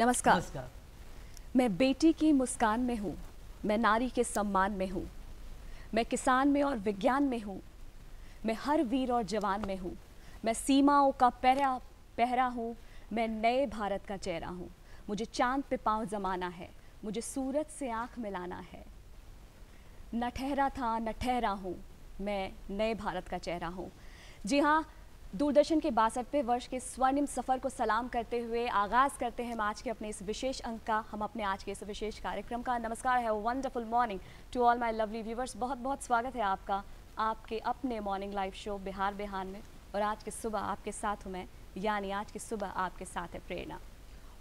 नमस्कार। नमस्कार। मैं बेटी की मुस्कान में हूँ मैं नारी के सम्मान में हूँ मैं किसान में और विज्ञान में हूँ मैं हर वीर और जवान में हूँ मैं सीमाओं का पहरा पहरा हूँ मैं नए भारत का चेहरा हूँ मुझे चाँद पे पाँव जमाना है मुझे सूरज से आँख मिलाना है। न ठहरा था न ठहरा हूँ मैं नए भारत का चेहरा हूँ। जी हाँ दूरदर्शन के बासठवें वर्ष के स्वर्णिम सफ़र को सलाम करते हुए आगाज़ करते हैं हम आज के अपने इस विशेष अंक का। हम अपने आज के इस विशेष कार्यक्रम का। नमस्कार है wonderful morning to all my lovely viewers बहुत बहुत स्वागत है आपका, आपके अपने morning live show Bihar Bihar में। और आज की सुबह आपके साथ हूँ मैं, यानी आज की सुबह आपके साथ है प्रेरणा।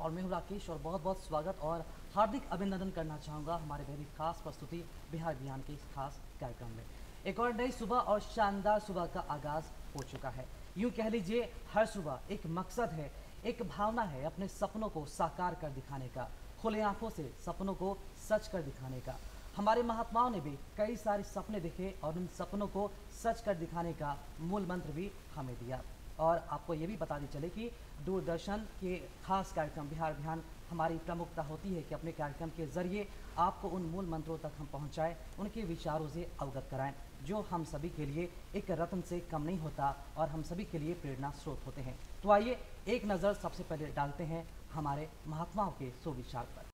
और मैं हूँ राकेश और बहुत बहुत स्वागत और हार्दिक अभिनंदन करना चाहूँगा हमारे बेहद खास प्रस्तुति बिहार बिहान के इस खास कार्यक्रम में। एक और नई सुबह और शानदार सुबह का आगाज़ हो चुका है। यूँ कह लीजिए, हर सुबह एक मकसद है, एक भावना है अपने सपनों को साकार कर दिखाने का, खुले आँखों से सपनों को सच कर दिखाने का। हमारे महात्माओं ने भी कई सारे सपने देखे और उन सपनों को सच कर दिखाने का मूल मंत्र भी हमें दिया। और आपको ये भी बताते चले कि दूरदर्शन के खास कार्यक्रम, बिहार बिहान हमारी प्रमुखता होती है कि अपने कार्यक्रम के ज़रिए आपको उन मूल मंत्रों तक हम पहुंचाएँ, उनके विचारों से अवगत कराएँ। जो हम सभी के लिए एक रत्न से कम नहीं होता और हम सभी के लिए प्रेरणा स्रोत होते हैं। तो आइए एक नज़र सबसे पहले डालते हैं हमारे महात्माओं के सुविचार पर।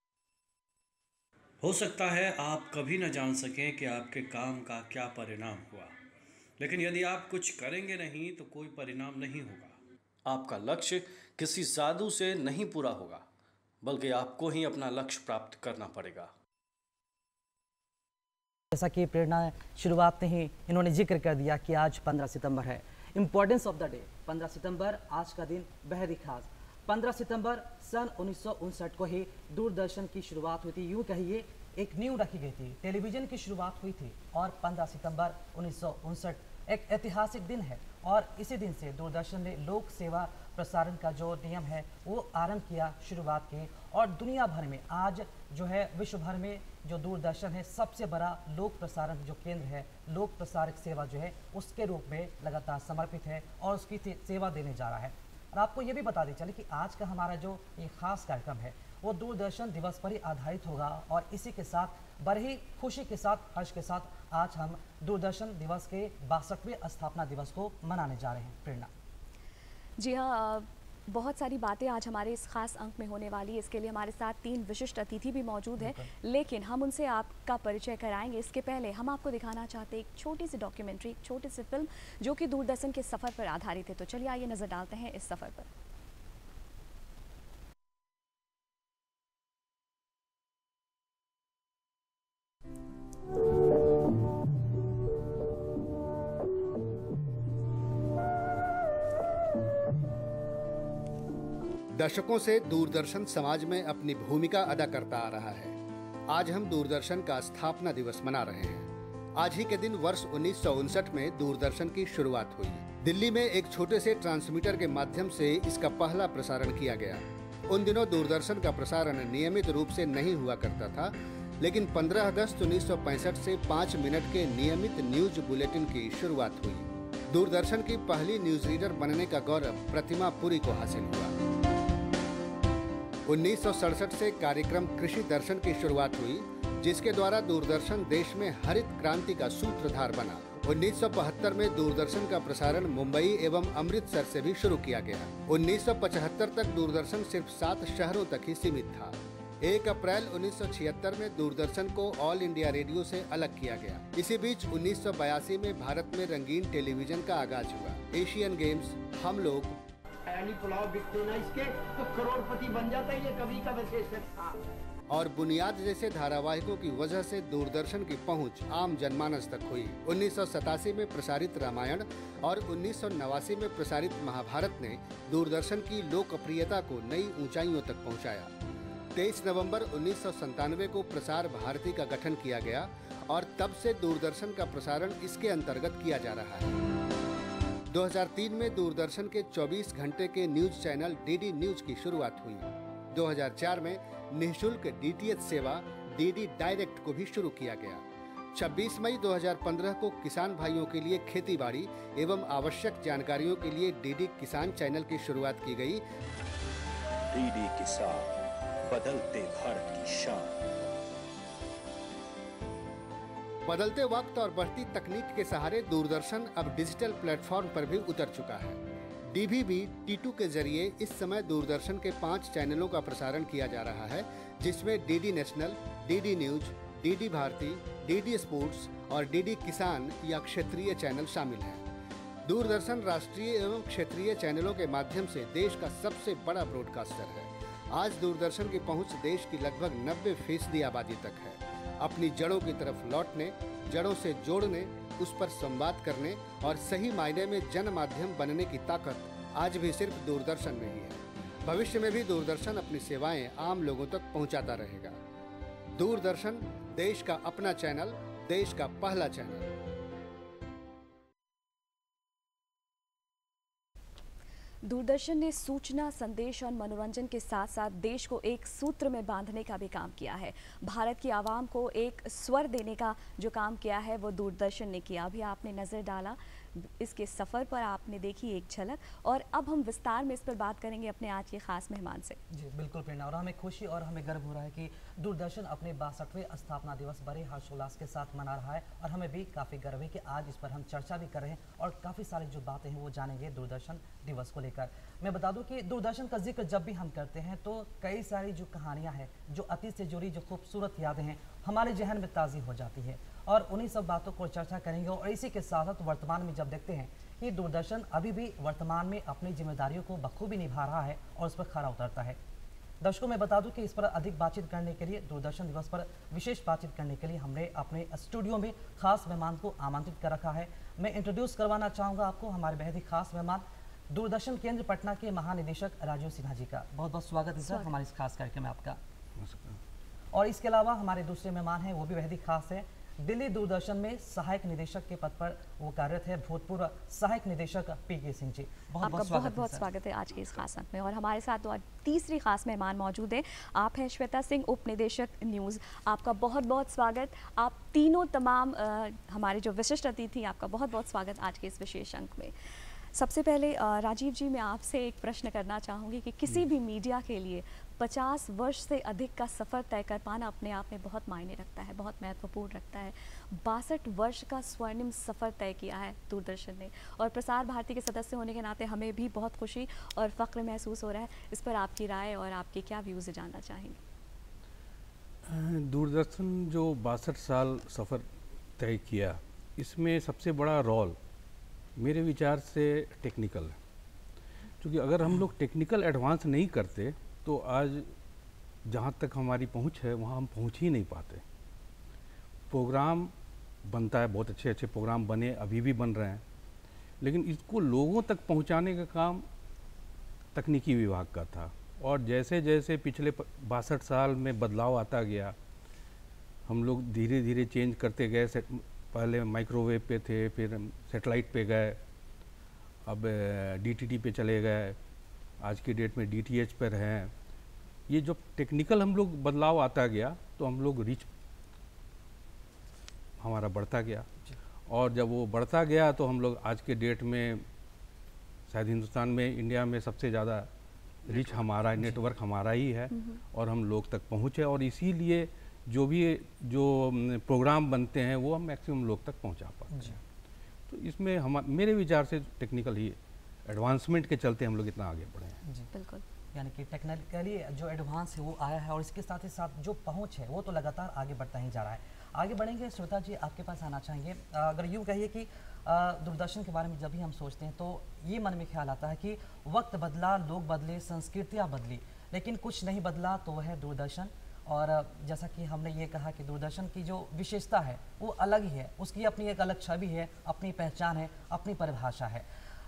हो सकता है आप कभी न जान सकें कि आपके काम का क्या परिणाम हुआ। लेकिन यदि आप कुछ करेंगे नहीं तो कोई परिणाम नहीं होगा। आपका लक्ष्य किसी जादू से नहीं पूरा होगा, बल्कि आपको ही अपना लक्ष्य प्राप्त करना पड़ेगा। जैसा कि प्रेरणा शुरुआत में ही इन्होंने ज़िक्र कर दिया कि आज 15 सितंबर है। इम्पोर्टेंस ऑफ़ द डे 15 सितंबर, आज का दिन बेहद ही खास। 15 सितंबर सन उन्नीस सौ उनसठ को ही दूरदर्शन की शुरुआत हुई थी। यूँ कहिए, एक न्यू रखी गई थी। टेलीविज़न की शुरुआत हुई थी और 15 सितंबर उन्नीस एक ऐतिहासिक दिन है और इसी दिन से दूरदर्शन ने लोक सेवा प्रसारण का जो नियम है, वो आरंभ किया शुरुआत की। और दुनिया भर में आज जो है, विश्व भर में जो दूरदर्शन है, सबसे बड़ा लोक प्रसारण जो केंद्र है, लोक प्रसारक सेवा जो है, उसके रूप में लगातार समर्पित है और उसकी सेवा देने जा रहा है। और आपको ये भी बता दें चले कि आज का हमारा जो ये खास कार्यक्रम है, वो दूरदर्शन दिवस पर ही आधारित होगा और इसी के साथ, बड़े खुशी के साथ, हर्ष के साथ आज हम दूरदर्शन दिवस के बासठवें स्थापना दिवस को मनाने जा रहे हैं। प्रेरणा। जी हाँ बहुत सारी बातें आज हमारे इस खास अंक में होने वाली है। इसके लिए हमारे साथ तीन विशिष्ट अतिथि भी मौजूद हैं। लेकिन हम उनसे आपका परिचय कराएँगे। इसके पहले हम आपको दिखाना चाहते हैं एक छोटी सी डॉक्यूमेंट्री एक छोटी सी फ़िल्म जो कि दूरदर्शन के सफ़र पर आधारित है। तो चलिए आइए नज़र डालते हैं इस सफ़र पर। दशकों से दूरदर्शन समाज में अपनी भूमिका अदा करता आ रहा है। आज हम दूरदर्शन का स्थापना दिवस मना रहे हैं। आज ही के दिन वर्ष उन्नीस सौ उनसठ में दूरदर्शन की शुरुआत हुई। दिल्ली में एक छोटे से ट्रांसमीटर के माध्यम से इसका पहला प्रसारण किया गया। उन दिनों दूरदर्शन का प्रसारण नियमित रूप से नहीं हुआ करता था, लेकिन 15 अगस्त 1965 से 5 मिनट के नियमित न्यूज़ बुलेटिन की शुरुआत हुई। दूरदर्शन की पहली न्यूज़ रीडर बनने का गौरव प्रतिमा पुरी को हासिल हुआ। उन्नीस से कार्यक्रम कृषि दर्शन की शुरुआत हुई, जिसके द्वारा दूरदर्शन देश में हरित क्रांति का सूत्रधार बना। 1975 में दूरदर्शन का प्रसारण मुंबई एवं अमृतसर से भी शुरू किया गया। 1975 तक दूरदर्शन सिर्फ़ सात शहरों तक ही सीमित था। 1 अप्रैल 1976 में दूरदर्शन को ऑल इंडिया रेडियो से अलग किया गया। इसी बीच उन्नीस सौ बयासी में भारत में रंगीन टेलीविज़न का आगाज़ हुआ। एशियन गेम्स, हम लोग बिरयानी पुलाव बिकते ना इसके तो करोड़पति बन जाता है ये कभी का विशेष था और बुनियाद जैसे धारावाहिकों की वजह से दूरदर्शन की पहुँच आम जनमानस तक हुई। उन्नीस सौ सतासी में प्रसारित रामायण और उन्नीस सौ नवासी में प्रसारित महाभारत ने दूरदर्शन की लोकप्रियता को नई ऊंचाइयों तक पहुँचाया। 23 नवंबर उन्नीस को प्रसार भारती का गठन किया गया और तब से दूरदर्शन का प्रसारण इसके अंतर्गत किया जा रहा है। 2003 में दूरदर्शन के 24 घंटे के न्यूज़ चैनल डीडी न्यूज़ की शुरुआत हुई। 2004 में निःशुल्क डीटीएच सेवा डीडी डायरेक्ट को भी शुरू किया गया। 26 मई 2015 को किसान भाइयों के लिए खेती बाड़ी एवं आवश्यक जानकारियों के लिए डीडी किसान चैनल की शुरुआत की गई। डीडी किसान बदलते भारत की शान। बदलते वक्त और बढ़ती तकनीक के सहारे दूरदर्शन अब डिजिटल प्लेटफॉर्म पर भी उतर चुका है। डीवीबी टी टू के ज़रिए इस समय दूरदर्शन के पाँच चैनलों का प्रसारण किया जा रहा है, जिसमें DD national, DD news, DD Bharati, DD sports और डीडी किसान या क्षेत्रीय चैनल शामिल हैं। दूरदर्शन राष्ट्रीय एवं क्षेत्रीय चैनलों के माध्यम से देश का सबसे बड़ा ब्रॉडकास्टर है। आज दूरदर्शन की पहुँच देश की लगभग 90 फ़ीसदी आबादी तक है। अपनी जड़ों की तरफ़ लौटने, जड़ों से जोड़ने, उस पर संवाद करने और सही मायने में जन माध्यम बनने की ताकत आज भी सिर्फ़ दूरदर्शन में ही है। भविष्य में भी दूरदर्शन अपनी सेवाएँ आम लोगों तक पहुंचाता रहेगा। दूरदर्शन, देश का अपना चैनल, देश का पहला चैनल। दूरदर्शन ने सूचना, संदेश और मनोरंजन के साथ साथ देश को एक सूत्र में बांधने का भी काम किया है। भारत की आवाम को एक स्वर देने का जो काम किया है, वो दूरदर्शन ने किया। अभी आपने नज़र डाला इसके सफ़र पर आपने देखी एक झलक और अब हम विस्तार में इस पर बात करेंगे अपने आज के खास मेहमान से। जी, बिल्कुल प्रेरणा और हमें खुशी और हमें गर्व हो रहा है कि दूरदर्शन अपने बासठवें स्थापना दिवस बड़े हर्षोल्लास के साथ मना रहा है और हमें भी काफ़ी गर्व है कि आज इस पर हम चर्चा भी कर रहे हैं और काफ़ी सारी जो बातें हैं वो जानेंगे दूरदर्शन दिवस को लेकर। मैं बता दूँ कि दूरदर्शन का ज़िक्र जब भी हम करते हैं तो कई सारी जो कहानियाँ हैं, जो अतीत से जुड़ी जो खूबसूरत यादें हैं हमारे जहन में ताज़ी हो जाती है और उन्हीं सब बातों को चर्चा करेंगे और इसी के साथ साथ वर्तमान में जब देखते हैं कि दूरदर्शन अभी भी वर्तमान में अपनी जिम्मेदारियों को बखूबी निभा रहा है और उस पर खरा उतरता है। दर्शकों मैं बता दूँ कि इस पर अधिक बातचीत करने के लिए दूरदर्शन दिवस पर विशेष बातचीत करने के लिए हमने अपने स्टूडियो में खास मेहमान को आमंत्रित कर रखा है। मैं इंट्रोड्यूस करवाना चाहूँगा आपको हमारे बेहद ही खास मेहमान दूरदर्शन केंद्र पटना के महानिदेशक राजीव सिन्हा जी का। बहुत बहुत स्वागत है सर हमारे इस खास कार्यक्रम में आपका। और इसके अलावा हमारे दूसरे मेहमान हैं वो भी बेहद ही खास है। दिल्ली दूरदर्शन में सहायक निदेशक के पद पर वो कार्यरत है भूतपूर्व सहायक निदेशक पी के सिंह जी। बहुत बहुत स्वागत बहुत बहुत स्वागत है आज के इस खास अंक में। और हमारे साथ तो तीसरी खास मेहमान मौजूद है। आप हैं श्वेता सिंह उप निदेशक न्यूज़। आपका बहुत बहुत स्वागत। आप तीनों तमाम आ, हमारे जो विशिष्ट अतिथि आपका बहुत बहुत स्वागत आज के इस विशेष अंक में। सबसे पहले राजीव जी मैं आपसे एक प्रश्न करना चाहूँगी कि किसी भी मीडिया के लिए 50 वर्ष से अधिक का सफ़र तय कर पाना अपने आप में बहुत मायने रखता है बहुत महत्वपूर्ण रखता है। बासठ वर्ष का स्वर्णिम सफ़र तय किया है दूरदर्शन ने और प्रसार भारती के सदस्य होने के नाते हमें भी बहुत खुशी और फ़ख्र महसूस हो रहा है। इस पर आपकी राय और आपके क्या व्यूज़ जानना चाहेंगे? दूरदर्शन जो बासठ साल सफ़र तय किया इसमें सबसे बड़ा रोल मेरे विचार से टेक्निकल है। क्योंकि अगर हम लोग टेक्निकल एडवांस नहीं करते तो आज जहाँ तक हमारी पहुँच है, वहाँ हम पहुँच ही नहीं पाते। प्रोग्राम बनता है, बहुत अच्छे अच्छे प्रोग्राम बने, अभी भी बन रहे हैं। लेकिन इसको लोगों तक पहुँचाने का काम तकनीकी विभाग का था। और जैसे जैसे पिछले बासठ साल में बदलाव आता गया, हम लोग धीरे धीरे चेंज करते गए पहले माइक्रोवेव पे थे फिर सेटेलाइट पे गए अब डीटीटी पे चले गए। आज की डेट में डीटीएच पर हैं। ये जो टेक्निकल हम लोग बदलाव आता गया तो हम लोग रिच हमारा बढ़ता गया। और जब वो बढ़ता गया तो हम लोग आज के डेट में शायद हिंदुस्तान में इंडिया में सबसे ज़्यादा रिच हमारा नेटवर्क हमारा ही है और हम लोग तक पहुँचे। और इसीलिए जो भी जो प्रोग्राम बनते हैं वो हम मैक्सिमम लोग तक पहुँचा पाते हैं। तो इसमें हम मेरे विचार से टेक्निकल ही एडवांसमेंट के चलते हम लोग इतना आगे बढ़े हैं। जी। बिल्कुल। यानी कि टेक्निकली जो एडवांस है वो आया है और इसके साथ ही साथ जो पहुँच है वो तो लगातार आगे बढ़ता ही जा रहा है। आगे बढ़ेंगे श्रोता जी आपके पास आना चाहेंगे। अगर यूँ कहिए कि दूरदर्शन के बारे में जब भी हम सोचते हैं तो ये मन में ख्याल आता है कि वक्त बदला लोग बदले संस्कृतियाँ बदली लेकिन कुछ नहीं बदला तो वह दूरदर्शन। और जैसा कि हमने ये कहा कि दूरदर्शन की जो विशेषता है वो अलग ही है। उसकी अपनी एक अलग छवि है अपनी पहचान है अपनी परिभाषा है।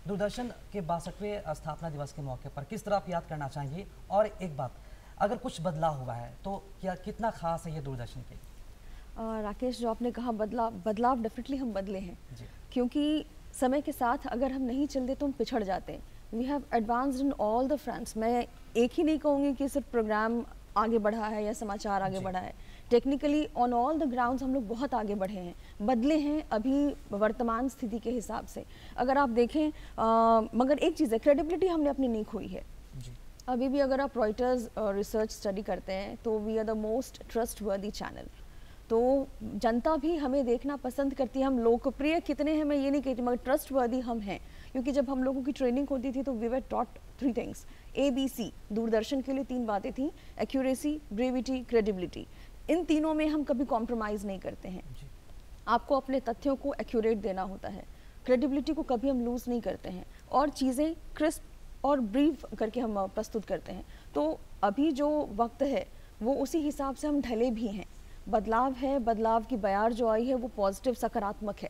दूरदर्शन के बासठवें स्थापना दिवस के मौके पर किस तरह आप याद करना चाहेंगे? और एक बात अगर कुछ बदलाव हुआ है तो क्या कितना खास है ये दूरदर्शन के? राकेश जो आपने कहा बदलाव बदलाव डेफिनेटली हम बदले हैं। क्योंकि समय के साथ अगर हम नहीं चलते तो हम पिछड़ जाते हैं। We have advanced in all the fronts मैं एक ही नहीं कहूँगी कि सिर्फ़ प्रोग्राम आगे बढ़ा है या समाचार आगे बढ़ा है। Technically on all the grounds हम लोग बहुत आगे बढ़े हैं। बदले हैं अभी वर्तमान स्थिति के हिसाब से। अगर आप देखें आ, मगर एक चीज़ है क्रेडिबिलिटी हमने अपनी नहीं खोई है। अभी भी अगर आप रॉयटर्स रिसर्च स्टडी करते हैं तो we are the most trustworthy channel तो जनता भी हमें देखना पसंद करती है। हम लोकप्रिय कितने हैं मैं ये नहीं कहती मगर ट्रस्ट वर्दी हम हैं। क्योंकि जब हम लोगों की ट्रेनिंग होती थी तो we were taught three things A B C Doordarshan के लिए तीन बातें थी एक्यूरेसी ब्रेविटी क्रेडिबिलिटी इन तीनों में हम कभी कॉम्प्रोमाइज़ नहीं करते हैं। आपको अपने तथ्यों को एक्यूरेट देना होता है। क्रेडिबिलिटी को कभी हम लूज़ नहीं करते हैं। और चीज़ें क्रिस्प और ब्रीफ करके हम प्रस्तुत करते हैं। तो अभी जो वक्त है वो उसी हिसाब से हम ढले भी हैं। बदलाव है बदलाव की बयार जो आई है वो पॉजिटिव सकारात्मक है।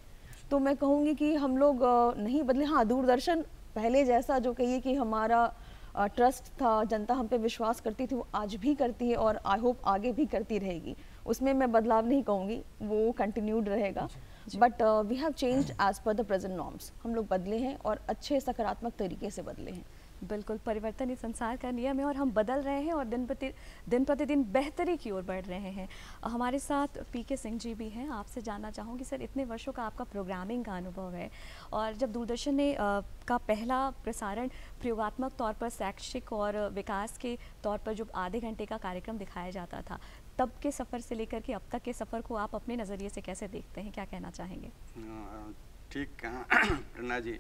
तो मैं कहूँगी कि हम लोग नहीं बदले। हाँ दूरदर्शन पहले जैसा जो कहिए कि हमारा ट्रस्ट था जनता हम पे विश्वास करती थी वो आज भी करती है और आई होप आगे भी करती रहेगी। उसमें मैं बदलाव नहीं कहूँगी वो कंटिन्यूड रहेगा। But we have changed as per the present norms हम लोग बदले हैं और अच्छे सकारात्मक तरीके से बदले हैं। बिल्कुल परिवर्तन ही संसार का नियम है और हम बदल रहे हैं और दिन प्रति दिन प्रतिदिन बेहतरी की ओर बढ़ रहे हैं। हमारे साथ पी के सिंह जी भी हैं। आपसे जानना चाहूँगी सर इतने वर्षों का आपका प्रोग्रामिंग का अनुभव है और जब दूरदर्शन ने आ, का पहला प्रसारण प्रयोगात्मक तौर पर शैक्षिक और विकास के तौर पर जो आधे घंटे का कार्यक्रम दिखाया जाता था तब के सफ़र से लेकर के अब तक के सफ़र को आप अपने नज़रिए से कैसे देखते हैं? क्या कहना चाहेंगे? ठीक कहा प्रेरणा जी।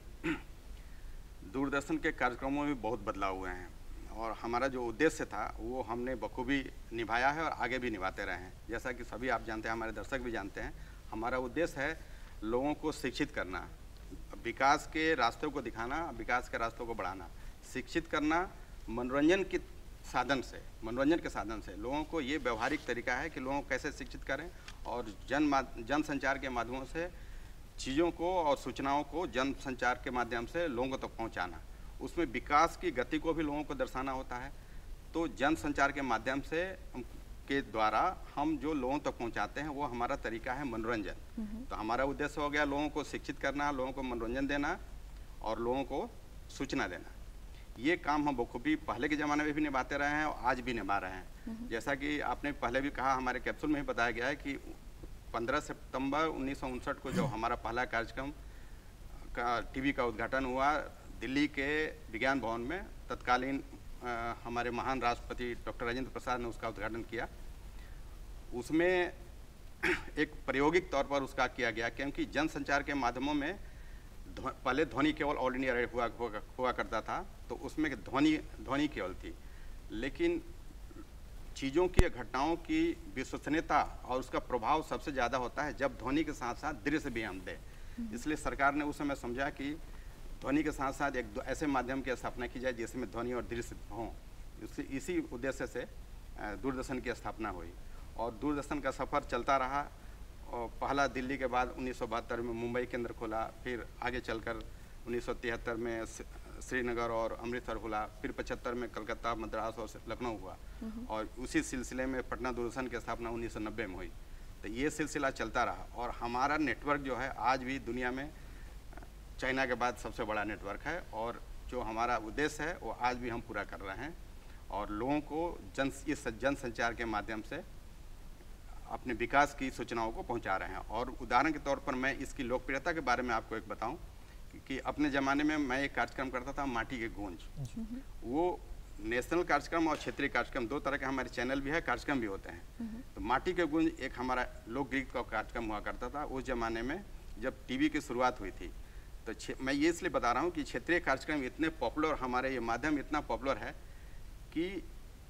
दूरदर्शन के कार्यक्रमों में बहुत बदलाव हुए हैं। और हमारा जो उद्देश्य था, वो हमने बखूबी निभाया है और आगे भी निभाते रहे हैं। जैसा कि सभी आप जानते हैं, हमारे दर्शक भी जानते हैं, हमारा उद्देश्य है लोगों को शिक्षित करना, विकास के रास्तों को दिखाना, विकास के रास्तों को बढ़ाना। शिक्षित करना मनोरंजन के साधन से, मनोरंजन के साधन से। लोगों को ये व्यवहारिक तरीका है कि लोगों कैसे शिक्षित करें और जन जन संचार के माध्यमों से चीज़ों को और सूचनाओं को जन संचार के माध्यम से लोगों तक तो पहुंचाना। उसमें विकास की गति को भी लोगों को दर्शाना होता है। तो जन संचार के माध्यम से के द्वारा हम जो लोगों तक तो पहुंचाते हैं वो हमारा तरीका है मनोरंजन। तो हमारा उद्देश्य हो गया लोगों को शिक्षित करना लोगों को मनोरंजन देना और लोगों को सूचना देना। ये काम हम बखूबी पहले के ज़माने में भी निभाते रहे हैं और आज भी निभा रहे हैं। जैसा कि आपने पहले भी कहा हमारे कैप्सूल में ही बताया गया है कि 15 सितंबर उन्नीस सौ उनसठ को जो हमारा पहला कार्यक्रम का टीवी का उद्घाटन हुआ दिल्ली के विज्ञान भवन में तत्कालीन हमारे महान राष्ट्रपति डॉक्टर राजेंद्र प्रसाद ने उसका उद्घाटन किया। उसमें एक प्रायोगिक तौर पर उसका किया गया क्योंकि जनसंचार के माध्यमों में पहले ध्वनि केवल ऑल इंडिया हुआ, हुआ हुआ करता था तो उसमें ध्वनि ध्वनि केवल थी। लेकिन चीज़ों की घटनाओं की विश्वसनीयता और उसका प्रभाव सबसे ज़्यादा होता है जब ध्वनि के साथ साथ दृश्य भी हम दें हम्म। इसलिए सरकार ने उस समय समझा कि ध्वनि के साथ साथ एक ऐसे माध्यम की स्थापना की जाए जिसमें ध्वनि और दृश्य हों इसी उद्देश्य से दूरदर्शन की स्थापना हुई और दूरदर्शन का सफ़र चलता रहा और पहला दिल्ली के बाद उन्नीस सौ बहत्तर में मुंबई केंद्र खोला फिर आगे चलकर उन्नीस सौ तिहत्तर में श्रीनगर और अमृतसर खुला फिर पचहत्तर में कलकत्ता मद्रास और लखनऊ हुआ। और उसी सिलसिले में पटना दूरदर्शन की स्थापना उन्नीस सौ नब्बे में हुई। तो ये सिलसिला चलता रहा और हमारा नेटवर्क जो है आज भी दुनिया में चाइना के बाद सबसे बड़ा नेटवर्क है और जो हमारा उद्देश्य है वो आज भी हम पूरा कर रहे हैं और लोगों को जन इस जन संचार के माध्यम से अपने विकास की सूचनाओं को पहुँचा रहे हैं। और उदाहरण के तौर पर मैं इसकी लोकप्रियता के बारे में आपको एक बताऊँ। कि अपने ज़माने में मैं एक कार्यक्रम करता था माटी के गूंज। वो नेशनल कार्यक्रम और क्षेत्रीय कार्यक्रम दो तरह के हमारे चैनल भी है कार्यक्रम भी होते हैं। तो माटी के गूंज एक हमारा लोकगीत का कार्यक्रम हुआ करता था उस जमाने में जब टीवी की शुरुआत हुई थी। तो मैं ये इसलिए बता रहा हूँ कि क्षेत्रीय कार्यक्रम इतने पॉपुलर हमारे ये माध्यम इतना पॉपुलर है कि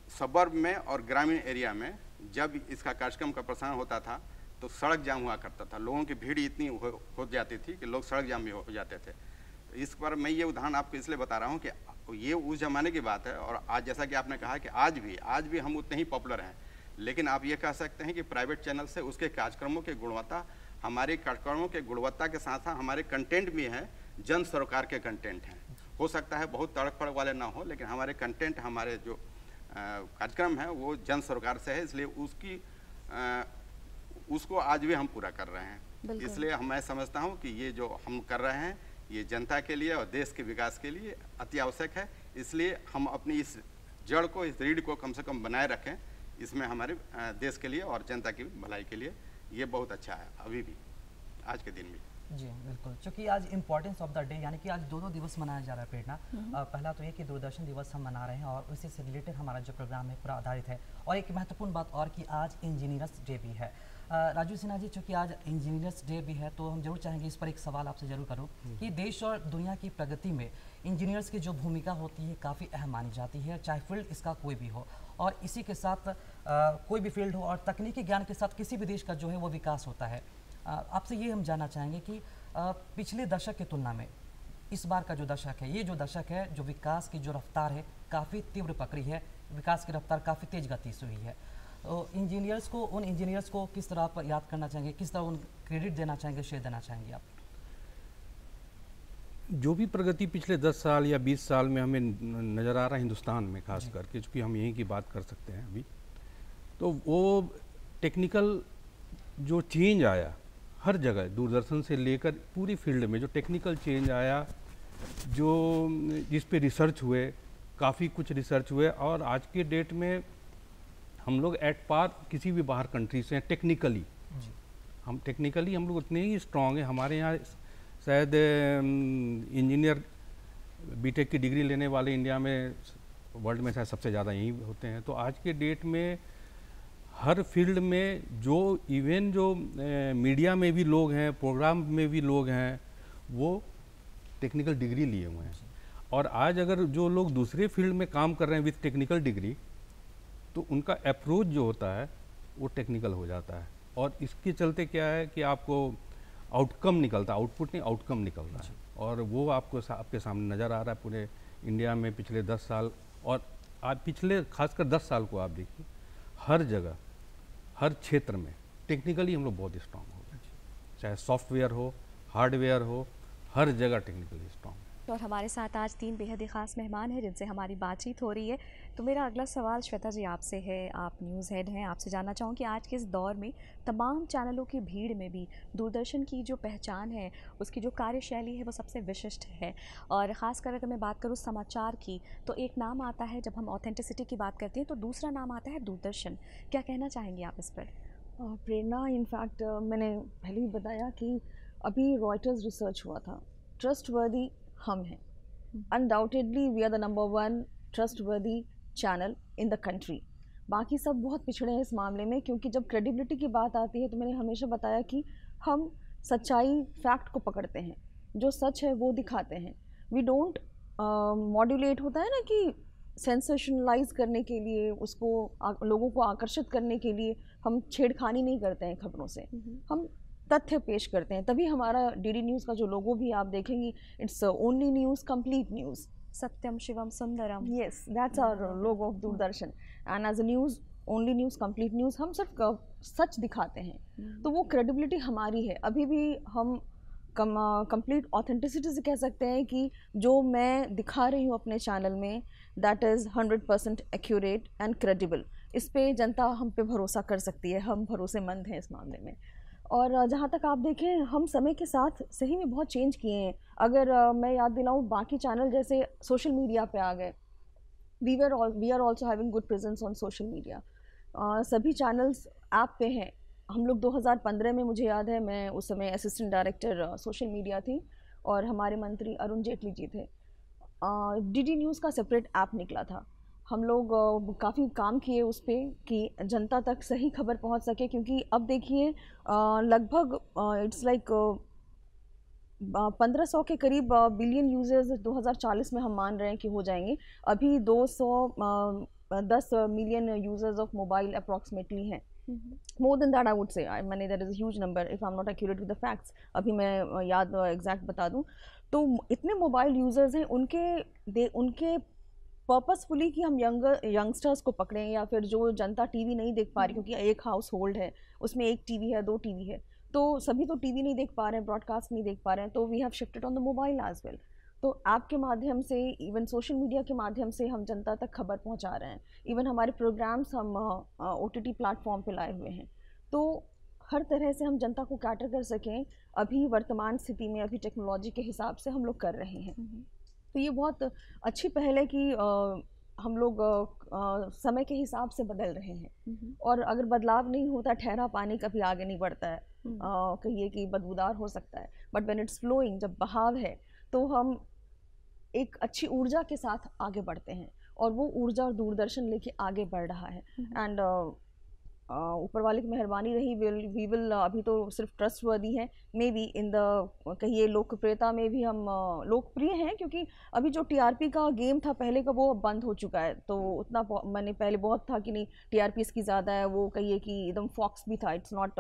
सबर्ब में और ग्रामीण एरिया में जब इसका कार्यक्रम का प्रसारण होता था तो सड़क जाम हुआ करता था। लोगों की भीड़ इतनी हो, हो जाती थी कि लोग सड़क जाम भी हो जाते थे। तो इस पर मैं ये उदाहरण आपको इसलिए बता रहा हूँ कि ये उस ज़माने की बात है और आज जैसा कि आपने कहा कि आज भी आज भी हम उतने ही पॉपुलर हैं। लेकिन आप ये कह सकते हैं कि प्राइवेट चैनल से उसके कार्यक्रमों की गुणवत्ता हमारे कार्यक्रमों के गुणवत्ता के साथ साथ हमारे कंटेंट भी हैं जन सरोकार के कंटेंट हैं। हो सकता है बहुत तड़क फड़क वाले ना हो लेकिन हमारे कंटेंट हमारे जो कार्यक्रम है वो जन सरोकार से है इसलिए उसकी उसको आज भी हम पूरा कर रहे हैं। इसलिए मैं समझता हूँ कि ये जो हम कर रहे हैं ये जनता के लिए और देश के विकास के लिए अति आवश्यक है। इसलिए हम अपनी इस जड़ को इस रीढ़ को कम से कम बनाए रखें। इसमें हमारे देश के लिए और जनता की भलाई के लिए। ये बहुत अच्छा है अभी भी आज के दिन भी। जी बिल्कुल। क्योंकि आज इम्पोर्टेंस ऑफ़ द डे यानी कि आज दो दो दिवस मनाया जा रहा है प्रेरणा। पहला तो ये कि दूरदर्शन दिवस हम मना रहे हैं और उसी से रिलेटेड हमारा जो प्रोग्राम है पूरा आधारित है। और एक महत्वपूर्ण बात और कि आज इंजीनियर्स डे भी है। राजू सिन्हा जी चूँकि आज इंजीनियर्स डे भी है तो हम ज़रूर चाहेंगे इस पर एक सवाल आपसे ज़रूर करूँ कि देश और दुनिया की प्रगति में इंजीनियर्स की जो भूमिका होती है काफ़ी अहम मानी जाती है चाहे फ़ील्ड इसका कोई भी हो। और इसी के साथ कोई भी फ़ील्ड हो और तकनीकी ज्ञान के साथ किसी भी देश का जो है वो विकास होता है। आपसे ये हम जानना चाहेंगे कि पिछले दशक की तुलना में इस बार का जो दशक है ये जो दशक है जो विकास की जो रफ्तार है काफ़ी तीव्र पकड़ी है विकास की रफ्तार काफ़ी तेज गति से हुई है। तो इंजीनियर्स को उन इंजीनियर्स को किस तरह पर याद करना चाहेंगे किस तरह उन क्रेडिट देना चाहेंगे शेयर देना चाहेंगे आप? जो भी प्रगति पिछले 10 साल या 20 साल में हमें नज़र आ रहा है हिंदुस्तान में खास करके चूँकि हम यहीं की बात कर सकते हैं अभी तो वो टेक्निकल जो चेंज आया हर जगह दूरदर्शन से लेकर पूरी फ़ील्ड में जो टेक्निकल चेंज आया जो जिस पे रिसर्च हुए काफ़ी कुछ रिसर्च हुए और आज के डेट में हम लोग एट पार किसी भी बाहर कंट्री से हैं टेक्निकली हम टेक्निकली हम लोग उतने ही स्ट्रांग हैं। हमारे यहाँ शायद इंजीनियर बीटेक की डिग्री लेने वाले इंडिया में वर्ल्ड में शायद सबसे ज़्यादा यही होते हैं। तो आज के डेट में हर फ़ील्ड में जो इवन जो मीडिया में भी लोग हैं प्रोग्राम में भी लोग हैं वो टेक्निकल डिग्री लिए हुए हैं। और आज अगर जो लोग दूसरे फ़ील्ड में काम कर रहे हैं विथ टेक्निकल डिग्री तो उनका अप्रोच जो होता है वो टेक्निकल हो जाता है। और इसके चलते क्या है कि आपको आउटकम निकलता है आउटपुट नहीं आउटकम निकलता है। और वो आपको सा, आपके सामने नज़र आ रहा है पूरे इंडिया में पिछले दस साल और आज पिछले खासकर दस साल को आप देखिए हर जगह हर क्षेत्र में टेक्निकली हम लोग बहुत स्ट्रांग हो गए। चाहे सॉफ्टवेयर हो हार्डवेयर हो, हर जगह टेक्निकली स्ट्रांग और हमारे साथ आज तीन बेहद ही ख़ास मेहमान हैं जिनसे हमारी बातचीत हो रही है। तो मेरा अगला सवाल श्वेता जी आपसे है, आप न्यूज़ हेड हैं, आपसे जानना चाहूँ कि आज के इस दौर में तमाम चैनलों की भीड़ में भी दूरदर्शन की जो पहचान है, उसकी जो कार्यशैली है वो सबसे विशिष्ट है। और ख़ास कर अगर मैं बात करूँ समाचार की तो एक नाम आता है जब हम ऑथेंटिसिटी की बात करते हैं तो दूसरा नाम आता है दूरदर्शन। क्या कहना चाहेंगे आप इस पर? प्रेरणा इनफैक्ट मैंने पहले ही बताया कि अभी रॉयटर्स रिसर्च हुआ था। ट्रस्टवर्दी हम हैं। Undoubtedly we are the number one trust trustworthy channel in the country बाकी सब बहुत पिछड़े हैं इस मामले में क्योंकि जब क्रेडिबिलिटी की बात आती है तो मैंने हमेशा बताया कि हम सच्चाई फैक्ट को पकड़ते हैं। जो सच है वो दिखाते हैं। वी डोंट मॉड्यूलेट होता है ना कि सेंसेशनलाइज करने के लिए उसको आ, लोगों को आकर्षित करने के लिए हम छेड़खानी नहीं करते हैं खबरों से। हम तथ्य पेश करते हैं। तभी हमारा डीडी न्यूज़ का जो लोगो भी आप देखेंगे it's only news complete news सत्यम शिवम सुंदरम। Yes that's our logo of Doordarshan and as a news only news complete news हम सिर्फ़ सच दिखाते हैं। तो वो क्रेडिबिलिटी हमारी है। अभी भी हम कम कंप्लीट ऑथेंटिसिटी से कह सकते हैं कि जो मैं दिखा रही हूँ अपने चैनल में that is hundred percent accurate and credible इस पे जनता हम पे भरोसा कर सकती है। हम भरोसेमंद हैं इस मामले में। और जहाँ तक आप देखें, हम समय के साथ सही में बहुत चेंज किए हैं। अगर मैं याद दिलाऊँ, बाकी चैनल जैसे सोशल मीडिया पे आ गए। We were we are also having good presence on social media सभी चैनल्स ऐप पे हैं। हम लोग 2015 में, मुझे याद है, मैं उस समय असिस्टेंट डायरेक्टर सोशल मीडिया थी और हमारे मंत्री अरुण जेटली जी थे। डी डी न्यूज़ का सेपरेट ऐप निकला था। हम लोग काफ़ी काम किए उस पर कि जनता तक सही खबर पहुँच सके क्योंकि अब देखिए लगभग इट्स लाइक पंद्रह सौ के करीब बिलियन यूज़र्स 2040 में हम मान रहे हैं कि हो जाएँगे। अभी 200 दस million users of mobile approximately हैं। More than that I would say I मैंने that is huge number if I am not accurate with the facts अभी मैं याद एग्जैक्ट बता दूँ। तो इतने मोबाइल यूज़र्स हैं उनके दे उनके पर्पसफुली कि हम यंग यंगस्टर्स को पकड़ें या फिर जो जनता टीवी नहीं देख पा रही क्योंकि एक हाउस होल्ड है उसमें एक टीवी है दो टीवी है तो सभी तो टीवी नहीं देख पा रहे हैं ब्रॉडकास्ट नहीं देख पा रहे हैं तो we have shifted on the mobile as well तो ऐप के माध्यम से इवन सोशल मीडिया के माध्यम से हम जनता तक खबर पहुँचा रहे हैं. इवन हमारे प्रोग्राम्स हम ओ टी टी प्लेटफॉर्म पर लाए हुए हैं. तो हर तरह से हम जनता को कैटर कर सकें अभी वर्तमान स्थिति में अभी टेक्नोलॉजी के हिसाब से हम लोग कर रहे हैं. तो ये बहुत अच्छी पहल है कि हम लोग अ, समय के हिसाब से बदल रहे हैं। और अगर बदलाव नहीं होता ठहरा पानी कभी आगे नहीं बढ़ता है। अ, कहिए कि बदबूदार हो सकता है। बट वेन इट्स फ्लोइंग जब बहाव है तो हम एक अच्छी ऊर्जा के साथ आगे बढ़ते हैं। और वो ऊर्जा और दूरदर्शन लेके आगे बढ़ रहा है। एंड ऊपर वाले की मेहरबानी रही विल वी विल अभी तो सिर्फ़ ट्रस्ट वर्दी है मे बी इन द कहिए लोकप्रियता में भी हम लोकप्रिय हैं क्योंकि अभी जो टीआरपी का गेम था पहले का वो अब बंद हो चुका है। तो उतना मैंने पहले बहुत था कि नहीं टीआरपी इसकी ज़्यादा है वो कहिए कि एकदम फॉक्स भी था it's not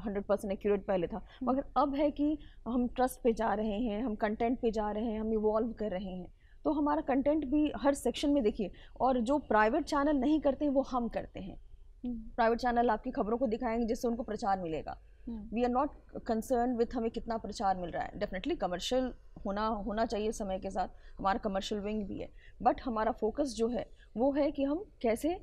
hundred percent accurate पहले था। मगर अब है कि हम ट्रस्ट पे जा रहे हैं हम कंटेंट पे जा रहे हैं हम इवॉल्व कर रहे हैं। तो हमारा कंटेंट भी हर सेक्शन में देखिए और जो प्राइवेट चैनल नहीं करते हैं वो हम करते हैं। प्राइवेट चैनल आपकी खबरों को दिखाएँगे जिससे उनको प्रचार मिलेगा। We are not concern with हमें कितना प्रचार मिल रहा है। डेफिनेटली कमर्शियल होना होना चाहिए समय के साथ। हमारा कमर्शियल विंग भी है। बट हमारा फोकस जो है वो है कि हम कैसे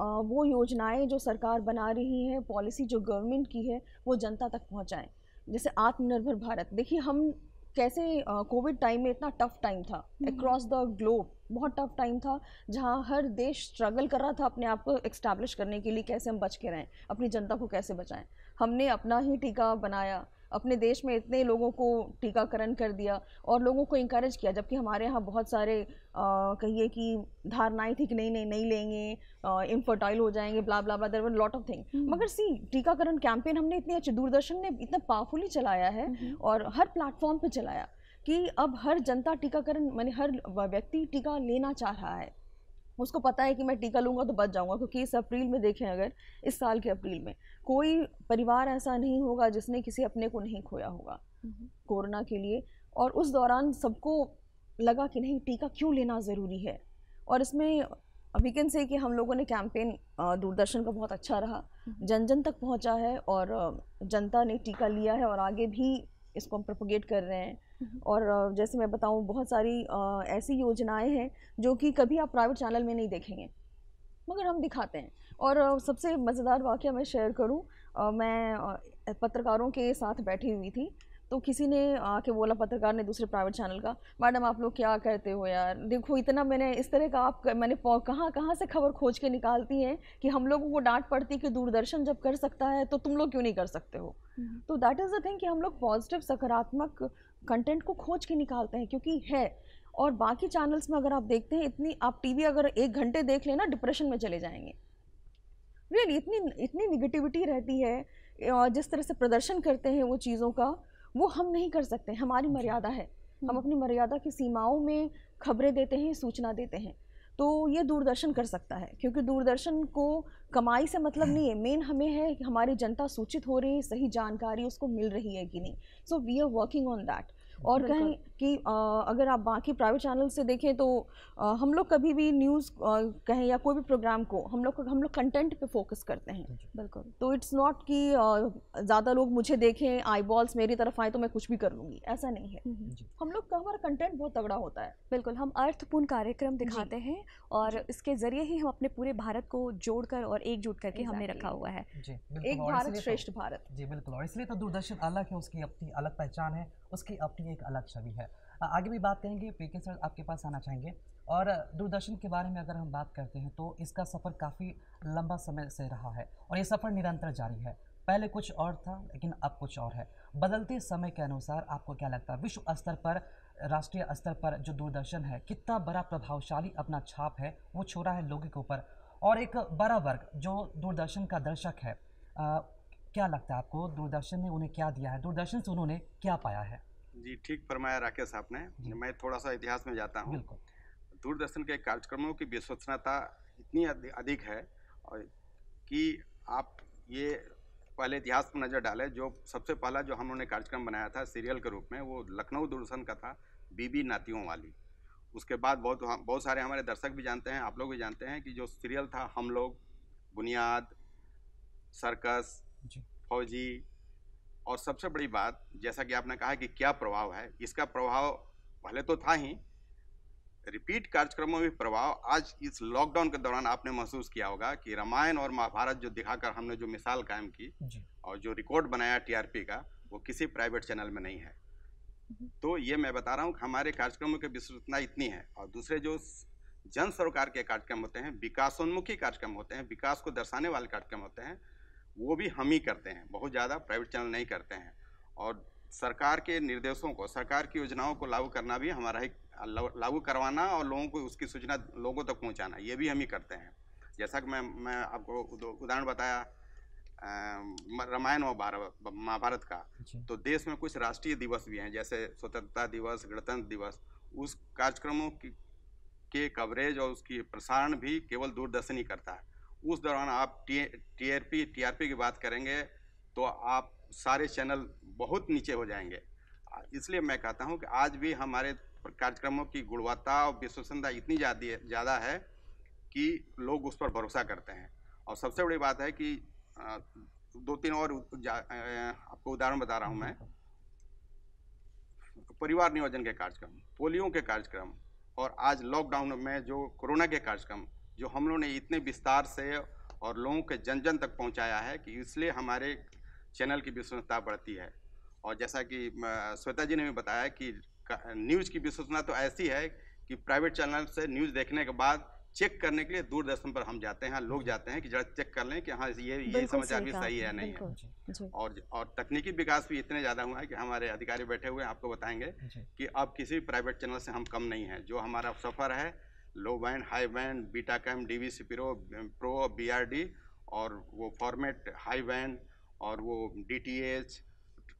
आ, वो योजनाएँ जो सरकार बना रही हैं पॉलिसी जो गवर्नमेंट की है वो जनता तक पहुंचाएँ। जैसे आत्मनिर्भर भारत। देखिए हम कैसे कोविड uh, टाइम में इतना टफ टाइम था। अक्रॉस द ग्लोब बहुत टफ टाइम था जहाँ हर देश स्ट्रगल कर रहा था अपने आप को एक्स्टैब्लिश करने के लिए कैसे हम बच के रहें अपनी जनता को कैसे बचाएँ। हमने अपना ही टीका बनाया अपने देश में इतने लोगों को टीकाकरण कर दिया और लोगों को इंकरेज किया जबकि हमारे यहाँ बहुत सारे कहिए कि धारणाएँ थी कि नहीं नहीं नहीं लेंगे इनफर्टाइल हो जाएँगे blah blah blah there were lot of thing मगर सी टीकाकरण कैंपेन हमने इतनी अच्छी दूरदर्शन ने इतना पावरफुली चलाया है हम्म। और हर प्लेटफॉर्म पर चलाया कि अब हर जनता टीकाकरण मैंने हर व्यक्ति टीका लेना चाह रहा है। उसको पता है कि मैं टीका लूँगा तो बच जाऊँगा क्योंकि इस अप्रैल में देखें अगर इस साल के अप्रैल में कोई परिवार ऐसा नहीं होगा जिसने किसी अपने को नहीं खोया होगा कोरोना के लिए और उस दौरान सबको लगा कि नहीं टीका क्यों लेना ज़रूरी है? और इसमें वीकेंड से कि हम लोगों ने कैंपेन दूरदर्शन का बहुत अच्छा रहा जन जन तक पहुँचा है और जनता ने टीका लिया है और आगे भी इसको हम प्रोपोगेट कर रहे हैं। और जैसे मैं बताऊँ बहुत सारी ऐसी योजनाएँ हैं जो कि कभी आप प्राइवेट चैनल में नहीं देखेंगे मगर हम दिखाते हैं। और सबसे मज़ेदार वाक्य मैं शेयर करूँ मैं पत्रकारों के साथ बैठी हुई थी तो किसी ने आके बोला पत्रकार ने दूसरे प्राइवेट चैनल का मैडम आप लोग क्या करते हो यार? देखो इतना मैंने इस तरह का आप मैंने कहाँ कहाँ से खबर खोज के निकालती हैं कि हम लोगों को डांट पड़ती है कि दूरदर्शन जब कर सकता है तो तुम लोग क्यों नहीं कर सकते हो? हम्म। तो दैट इज़ द थिंग कि हम लोग पॉजिटिव सकारात्मक कंटेंट को खोज के निकालते हैं क्योंकि है। और बाकी चैनल्स में अगर आप देखते हैं इतनी आप टीवी अगर एक घंटे देख लेना डिप्रेशन में चले जाएँगे। रियली इतनी इतनी निगेटिविटी रहती है और जिस तरह से प्रदर्शन करते हैं वो चीज़ों का वो हम नहीं कर सकते। हमारी मर्यादा है। हम हम्म। अपनी मर्यादा की सीमाओं में खबरें देते हैं सूचना देते हैं। तो ये दूरदर्शन कर सकता है क्योंकि दूरदर्शन को कमाई से मतलब नहीं है। मेन हमें है कि हमारी जनता सूचित हो रही है सही जानकारी उसको मिल रही है कि नहीं। So we are working on that और कहें कि आ, अगर आप बाकी प्राइवेट चैनल से देखें तो आ, हम लोग कभी भी न्यूज़ कहें या कोई भी प्रोग्राम को हम लोग हम लोग कंटेंट पे फोकस करते हैं। बिल्कुल। तो इट्स नॉट कि ज़्यादा लोग मुझे देखें आई बॉल्स मेरी तरफ़ आए तो मैं कुछ भी कर लूँगी। ऐसा नहीं है। हम लोग का हमारा कंटेंट बहुत तगड़ा होता है। बिल्कुल हम अर्थपूर्ण कार्यक्रम दिखाते हैं और इसके ज़रिए ही हम अपने पूरे भारत को जोड़कर और एकजुट करके हमने रखा हुआ है। एक भारत तो श्रेष्ठ भारत। जी बिल्कुल और इसलिए तो दूरदर्शन अलग है उसकी अपनी अलग पहचान है। उसकी अपनी एक अलग छवि है। आगे भी बात करेंगे पी के सर आपके पास आना चाहेंगे। और दूरदर्शन के बारे में अगर हम बात करते हैं तो इसका सफ़र काफ़ी लंबा समय से रहा है और ये सफ़र निरंतर जारी है। पहले कुछ और था, लेकिन अब कुछ और है। बदलते समय के अनुसार आपको क्या लगता है? विश्व स्तर पर, राष्ट्रीय स्तर पर जो दूरदर्शन है, कितना बड़ा प्रभावशाली अपना छाप है, वो छोड़ा है लोगों के ऊपर। और एक बड़ा वर्ग जो दूरदर्शन का दर्शक है क्या लगता है आपको दूरदर्शन ने उन्हें क्या दिया है? दूरदर्शन से उन्होंने क्या पाया है? जी ठीक फरमाया राकेश आपने। मैं थोड़ा सा इतिहास में जाता हूँ। दूरदर्शन के कार्यक्रमों की विश्वसनीयता इतनी अधिक है और कि आप ये पहले इतिहास पर नज़र डालें जो सबसे पहला जो हम लोगों कार्यक्रम बनाया था सीरियल के रूप में वो लखनऊ दूरदर्शन का था बीबी नातियों वाली। उसके बाद बहुत बहुत सारे हमारे दर्शक भी जानते हैं आप लोग भी जानते हैं कि जो सीरियल था हम लोग बुनियाद सर्कस फौजी और सबसे बड़ी बात जैसा कि आपने कहा कि क्या प्रभाव है इसका प्रभाव पहले तो था ही रिपीट कार्यक्रमों में प्रभाव आज इस लॉकडाउन के दौरान आपने महसूस किया होगा कि रामायण और महाभारत जो दिखाकर हमने जो मिसाल कायम की और जो रिकॉर्ड बनाया टीआरपी का वो किसी प्राइवेट चैनल में नहीं है। हम्म। तो ये मैं बता रहा हूँ कि हमारे कार्यक्रमों की विस्तृतता इतनी है और दूसरे जो जन सरोकार के कार्यक्रम होते हैं विकासोन्मुखी कार्यक्रम होते हैं विकास को दर्शाने वाले कार्यक्रम होते हैं वो भी हम ही करते हैं बहुत ज़्यादा प्राइवेट चैनल नहीं करते हैं। और सरकार के निर्देशों को सरकार की योजनाओं को लागू करना भी हमारा ही लागू करवाना और लोगों को उसकी सूचना लोगों तक पहुंचाना ये भी हम ही करते हैं। जैसा कि मैं मैं आपको उदाहरण बताया रामायण और महाभारत का। तो देश में कुछ राष्ट्रीय दिवस भी हैं जैसे स्वतंत्रता दिवस गणतंत्र दिवस। उस कार्यक्रमों की के कवरेज और उसकी प्रसारण भी केवल दूरदर्शन ही करता है। उस दौरान आप T T R TRP TRP की बात करेंगे तो आप सारे चैनल बहुत नीचे हो जाएँगे। इसलिए मैं कहता हूँ कि आज भी हमारे कार्यक्रमों की गुणवत्ता और विश्वसनीयता इतनी ज़्यादा है कि लोग उस पर भरोसा करते हैं। और सबसे बड़ी बात है कि दो तीन और आपको उदाहरण बता रहा हूँ मैं। परिवार नियोजन के कार्यक्रम, पोलियो के कार्यक्रम और आज लॉकडाउन में जो कोरोना के कार्यक्रम जो हम लोगों ने इतने विस्तार से और लोगों के जन जन तक पहुँचाया है कि इसलिए हमारे चैनल की विश्वसनीयता बढ़ती है। और जैसा कि श्वेता जी ने भी बताया कि न्यूज़ की विश्वसनीयता तो ऐसी है कि प्राइवेट चैनल से न्यूज़ देखने के बाद चेक करने के लिए दूरदर्शन पर हम जाते हैं लोग जाते हैं कि जरा चेक कर लें कि हाँ ये ये समाचार भी सही है नहीं है। और और तकनीकी विकास भी इतने ज़्यादा हुआ है कि हमारे अधिकारी बैठे हुए हैं आपको बताएँगे कि अब किसी प्राइवेट चैनल से हम कम नहीं है जो हमारा सफ़र है low band, high band Betacam D V C pro pro B R D और वो फॉर्मेट हाई बैंड और वो D T H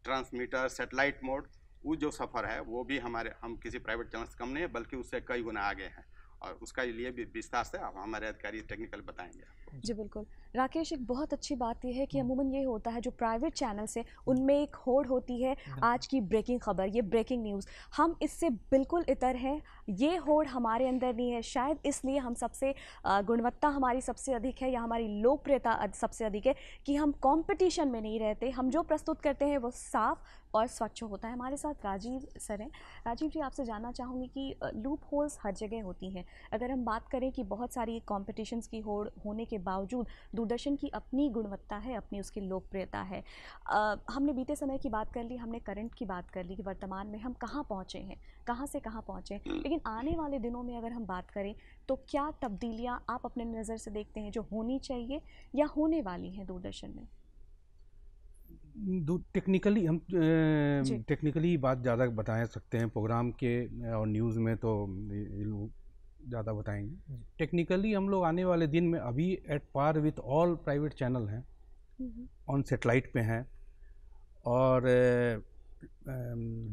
transmitter satellite mode वो जो सफ़र है, वो भी हमारे, हम किसी प्राइवेट चैनल से कम नहीं है, बल्कि उससे कई गुना आगे हैं। और उसका लिए भी विस्तार से हमारे अधिकारी टेक्निकल बताएँगे। जी बिल्कुल। राकेश एक बहुत अच्छी बात यह है कि अमूमन ये होता है जो प्राइवेट चैनल्स है उनमें एक होड़ होती है आज की ब्रेकिंग खबर ये ब्रेकिंग न्यूज़ हम इससे बिल्कुल इतर हैं। ये होड़ हमारे अंदर नहीं है। शायद इसलिए हम सबसे गुणवत्ता हमारी सबसे अधिक है या हमारी लोकप्रियता सबसे अधिक है कि हम कॉम्पिटिशन में नहीं रहते। हम जो प्रस्तुत करते हैं वो साफ़ और स्वच्छ होता है। हमारे साथ राजीव सर हैं। राजीव जी आपसे जानना चाहूँगी कि लूप होल्स हर जगह होती हैं। अगर हम बात करें कि बहुत सारी कॉम्पिटिशन्स की होड़ होने के बावजूद दूरदर्शन की अपनी गुणवत्ता है अपनी उसकी लोकप्रियता है। आ, हमने बीते समय की बात कर ली हमने करंट की बात कर ली कि वर्तमान में हम कहाँ पहुँचे हैं कहाँ से कहाँ पहुँचे लेकिन आने वाले दिनों में अगर हम बात करें तो क्या तब्दीलियाँ आप अपने नज़र से देखते हैं जो होनी चाहिए या होने वाली हैं दूरदर्शन में? टेक्निकली हम टेक्निकली बात ज़्यादा बता सकते हैं प्रोग्राम के और न्यूज़ में तो ज़्यादा बताएँगे। टेक्निकली हम लोग आने वाले दिन में अभी at par with all private channel हैं। ऑन सेटेलाइट पे हैं। और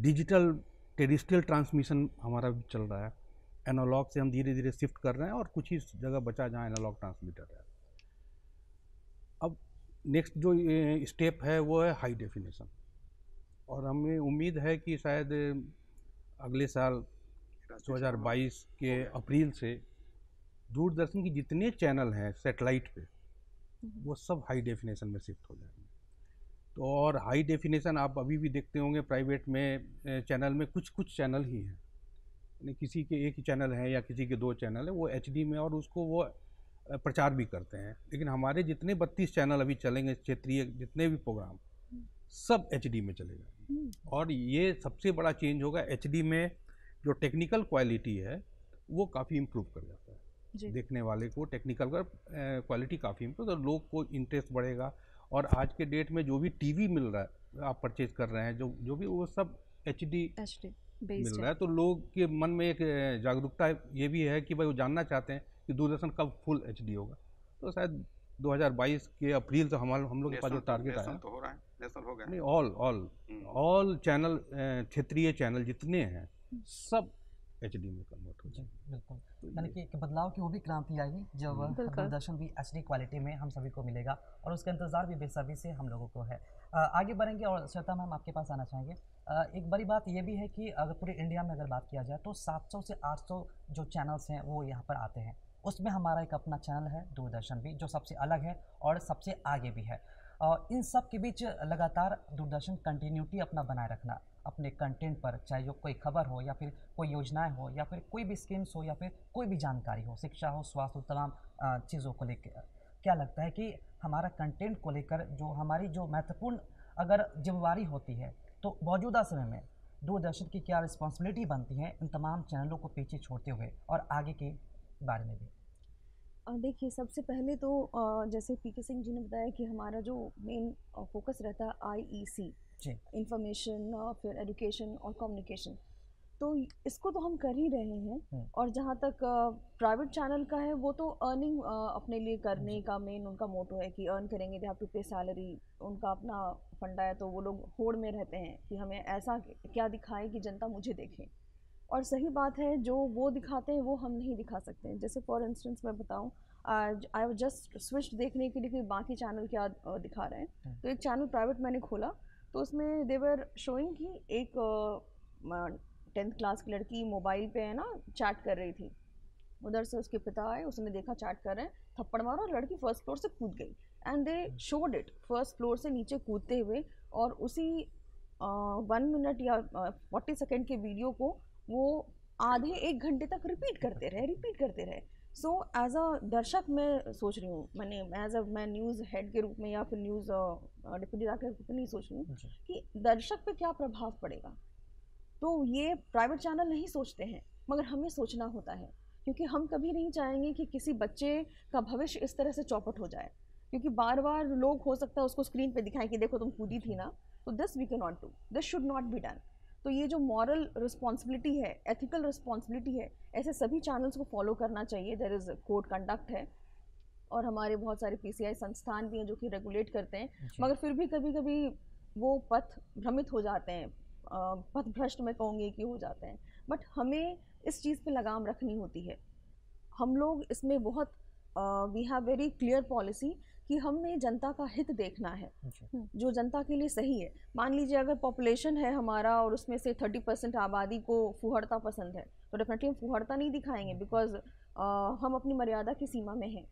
डिजिटल टेरिस्ट्रियल ट्रांसमिशन हमारा भी चल रहा है। एनालॉग से हम धीरे धीरे शिफ्ट कर रहे हैं और कुछ ही जगह बचा जहाँ एनालॉग ट्रांसमीटर है। नेक्स्ट जो स्टेप है, वो है हाई डेफिनेशन। और हमें उम्मीद है कि शायद अगले साल 2022 के अप्रैल से दूरदर्शन की जितने चैनल हैं सेटेलाइट पे, वो सब हाई डेफिनेशन में शिफ्ट हो जाएँगे। तो और हाई डेफिनेशन आप अभी भी देखते होंगे, प्राइवेट में चैनल में कुछ कुछ चैनल ही हैं। यानी किसी के एक ही चैनल है या किसी के दो चैनल है, वो एचडी में और उसको वो प्रचार भी करते हैं। लेकिन हमारे जितने बत्तीस चैनल अभी चलेंगे क्षेत्रीय जितने भी प्रोग्राम सब एचडी में चलेगा हम्म। और ये सबसे बड़ा चेंज होगा एचडी में जो टेक्निकल क्वालिटी है वो काफ़ी इम्प्रूव कर जाता है। देखने वाले को टेक्निकल का क्वालिटी काफ़ी इम्प्रूव तो लोग को इंटरेस्ट बढ़ेगा। और आज के डेट में जो भी टीवी मिल रहा है आप परचेज कर रहे हैं जो जो भी वो सब एच डी मिल रहा है तो लोग के मन में एक जागरूकता ये भी है कि भाई वो जानना चाहते हैं कि दूरदर्शन कब फुल एचडी होगा। तो शायद 2022 के अप्रैल से हमारे हम लोग के पास जो टारगेट आया। तो हो रहा है। नेशनल हो गया। नहीं ऑल ऑल ऑल चैनल क्षेत्रीय चैनल जितने हैं सब एच में कन्वर्ट हो जाए बिल्कुल। यानी कि एक बदलाव की वो भी क्रांति आएगी जब दूरदर्शन भी एच क्वालिटी में हम सभी को मिलेगा और उसका इंतज़ार भी बेसब्री से हम लोगों को है। आगे बढ़ेंगे और श्वेता मैम आपके पास आना चाहेंगे। एक बड़ी बात यह भी है कि अगर पूरे इंडिया में अगर बात किया जाए तो 700 से 800 जो चैनल्स हैं वो यहाँ पर आते हैं। उसमें हमारा एक अपना चैनल है, दूरदर्शन भी, जो सबसे अलग है और सबसे आगे भी है। इन सब के बीच लगातार दूरदर्शन कंटिन्यूटी अपना बनाए रखना, अपने कंटेंट पर, चाहे वो कोई खबर हो या फिर कोई योजनाएँ हो या फिर कोई भी स्कीम्स हो या फिर कोई भी जानकारी हो, शिक्षा हो, स्वास्थ्य हो, तमाम चीज़ों को लेकर क्या लगता है कि हमारा कंटेंट को लेकर जो हमारी जो महत्वपूर्ण अगर जिम्मेवारी होती है तो मौजूदा समय में दूरदर्शन की क्या रिस्पॉन्सिबिलिटी बनती है इन तमाम चैनलों को पीछे छोड़ते हुए और आगे के बारे में भी? देखिए सबसे पहले तो जैसे पी के सिंह जी ने बताया कि हमारा जो मेन फोकस रहता है आईईसी हैं इंफॉर्मेशन फिर एजुकेशन और कम्युनिकेशन तो इसको तो हम कर ही रहे हैं और जहाँ तक प्राइवेट चैनल का है वो तो अर्निंग अपने लिए करने का मेन उनका मोटो है कि अर्न करेंगे they have to pay salary उनका अपना फंडा है तो वो लोग होड़ में रहते हैं कि हमें ऐसा क्या दिखाए कि जनता मुझे देखे। और सही बात है जो वो दिखाते हैं वो हम नहीं दिखा सकते हैं। जैसे फॉर इंस्टेंस मैं बताऊँ आई जस्ट स्विच देखने के लिए कि बाकी चैनल क्या दिखा रहे हैं। तो एक चैनल प्राइवेट मैंने खोला तो उसमें देवर शोइंग कि एक टेंथ क्लास की लड़की मोबाइल पे है ना चैट कर रही थी। उधर से उसके पिता आए उसने देखा चैट कर रहे हैं थप्पड़ मारा और लड़की फ़र्स्ट फ्लोर से कूद गई। And they showed it first floor से नीचे कूदते हुए और उसी वन मिनट या फोर्टी सेकेंड के वीडियो को वो आधे एक घंटे तक रिपीट करते रहे रिपीट करते रहे। सो एज अ दर्शक मैं सोच रही हूँ मैंने एज अ मैं न्यूज़ हेड के रूप में या फिर न्यूज़ डिप्यूटी के रूप में नहीं सोच रही हूँ कि दर्शक पे क्या प्रभाव पड़ेगा। तो ये प्राइवेट चैनल नहीं सोचते हैं मगर हमें सोचना होता है क्योंकि हम कभी नहीं चाहेंगे कि किसी बच्चे का भविष्य इस तरह से चौपट हो जाए। क्योंकि बार बार लोग हो सकता है उसको स्क्रीन पे दिखाएँ कि देखो तुम कूदी थी ना तो this we can not do this should not be done तो ये जो मॉरल रिस्पॉन्सिबिलिटी है एथिकल रिस्पॉन्सिबिलिटी है ऐसे सभी चैनल्स को फॉलो करना चाहिए। देर इज़ कोड कंडक्ट है और हमारे बहुत सारे पीसीआई संस्थान भी हैं जो कि रेगुलेट करते हैं। मगर फिर भी कभी कभी वो पथ भ्रमित हो जाते हैं। पथ भ्रष्ट में कहूँगी कि हो जाते हैं। बट हमें इस चीज़ पे लगाम रखनी होती है। हम लोग इसमें बहुत we have very clear policy कि हमें जनता का हित देखना है। जो जनता के लिए सही है। मान लीजिए अगर पॉपुलेशन है हमारा और उसमें से थर्टी परसेंट आबादी को फुहड़ता पसंद है तो डेफिनेटली हम फुहड़ता नहीं दिखाएँगे बिकॉज़ हम अपनी मर्यादा की सीमा में हैं।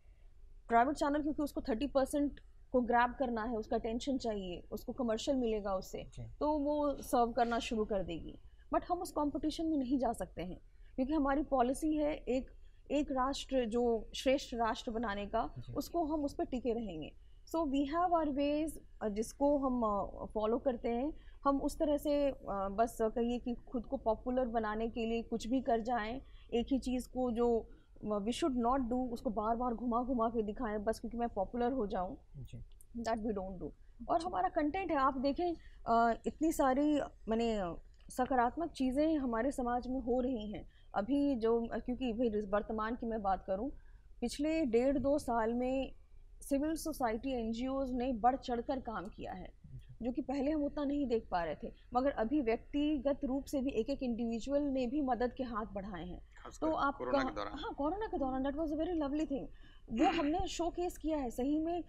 प्राइवेट चैनल क्योंकि उसको थर्टी परसेंट को ग्रैब करना है उसका टेंशन चाहिए उसको कमर्शियल मिलेगा उससे तो वो सर्व करना शुरू कर देगी। बट हम उस कंपटीशन में नहीं जा सकते हैं क्योंकि हमारी पॉलिसी है एक एक राष्ट्र जो श्रेष्ठ राष्ट्र बनाने का उसको हम उस पर टिके रहेंगे। So we have our ways जिसको हम फॉलो uh, करते हैं। हम उस तरह से uh, बस कहिए कि खुद को पॉपुलर बनाने के लिए कुछ भी कर जाएँ एक ही चीज़ को जो वी शुड नॉट डू उसको बार बार घुमा घुमा के दिखाएँ बस क्योंकि मैं पॉपुलर हो जाऊँ। दैट वी डोंट डू और हमारा कंटेंट है आप देखें इतनी सारी मैंने सकारात्मक चीज़ें हमारे समाज में हो रही हैं। अभी जो क्योंकि भाई वर्तमान की मैं बात करूँ पिछले डेढ़ दो साल में सिविल सोसाइटी एन ने बढ़ चढ़ कर काम किया है जो कि पहले हम उतना नहीं देख पा रहे थे मगर अभी व्यक्तिगत रूप से भी एक एक इंडिविजुअल ने भी मदद के हाथ बढ़ाए हैं। तो आप हाँ कोरोना के दौरान that was a very lovely thing वो हमने शो केस किया है सही में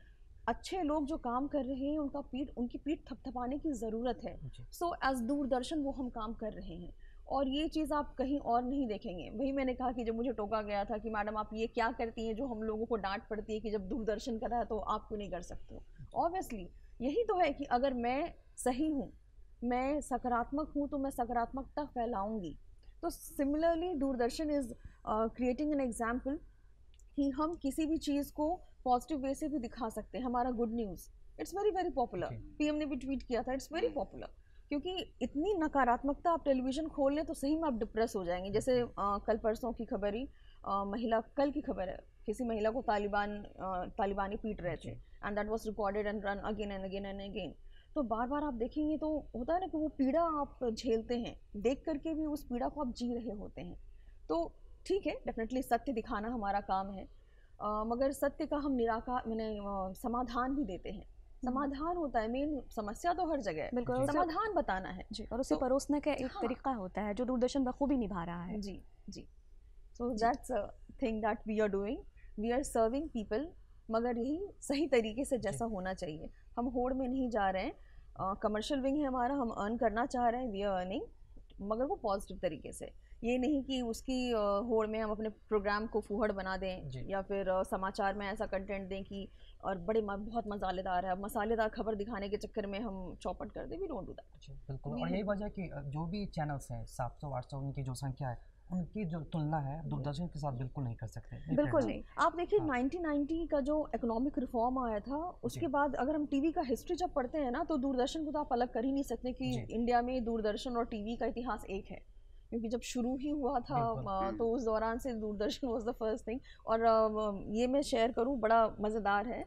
अच्छे लोग जो काम कर रहे हैं उनका पीठ उनकी पीठ थपथपाने की ज़रूरत है। सो एज दूरदर्शन वो हम काम कर रहे हैं। और ये चीज़ आप कहीं और नहीं देखेंगे। वही मैंने कहा कि जब मुझे टोका गया था कि मैडम आप ये क्या करती हैं जो हम लोगों को डांट पड़ती है कि जब दूरदर्शन कर रहा है तो आप क्यों नहीं कर सकते हो? ऑब्वियसली यही तो है कि अगर मैं सही हूँ मैं सकारात्मक हूँ तो मैं सकारात्मकता फैलाऊँगी। तो similarly Doordarshan is creating an example कि हम किसी भी चीज़ को पॉजिटिव वे से भी दिखा सकते हैं। हमारा good news it's very very popular PM ने भी ट्वीट किया था इट्स वेरी पॉपुलर क्योंकि इतनी नकारात्मकता आप टेलीविज़न खोल लें तो सही में आप डिप्रेस हो जाएँगे। जैसे आ, कल परसों की खबर ही आ, महिला कल की खबर है किसी महिला को तालिबान तालिबानी पीट रहे थे and that was recorded and run again and again and again तो बार बार आप देखेंगे तो होता है ना कि वो पीड़ा आप झेलते हैं देख करके भी उस पीड़ा को आप जी रहे होते हैं। तो ठीक है डेफिनेटली सत्य दिखाना हमारा काम है। आ, मगर सत्य का हम निराकार मैंने समाधान भी देते हैं। समाधान होता है मेन समस्या तो हर जगह है। बिल्कुल समाधान बताना है। जी और उसे तो, परोसने का एक हाँ, तरीका होता है जो दूरदर्शन बखूबी निभा रहा है। जी जी। So that's thing that we are doing we are serving people मगर यही सही तरीके से जैसा होना चाहिए। हम होड़ में नहीं जा रहे हैं। कमर्शियल विंग है हमारा हम अर्न करना चाह रहे हैं वी आर अर्निंग मगर वो पॉजिटिव तरीके से। ये नहीं कि उसकी होड़ में हम अपने प्रोग्राम को फूहड़ बना दें या फिर समाचार में ऐसा कंटेंट दें कि और बड़े बहुत मसालेदार है। मसालेदार खबर दिखाने के चक्कर में हम चौपट कर दें। वी डोंट डू दैट बिल्कुल। और यही वजह कि जो भी चैनल्स हैं सात सौ आठ सौ उनकी जो संख्या है उनकी जो तुलना है दूरदर्शन के साथ बिल्कुल नहीं कर सकते। बिल्कुल नहीं। आप देखिए हाँ। 1990 का जो इकोनॉमिक रिफॉर्म आया था उसके बाद अगर हम टीवी का हिस्ट्री जब पढ़ते हैं ना तो दूरदर्शन को तो आप अलग कर ही नहीं सकते कि इंडिया में दूरदर्शन और टीवी का इतिहास एक है। क्योंकि जब शुरू ही हुआ था तो उस दौरान से Doordarshan was the first thing और ये मैं शेयर करूँ बड़ा मज़ेदार है।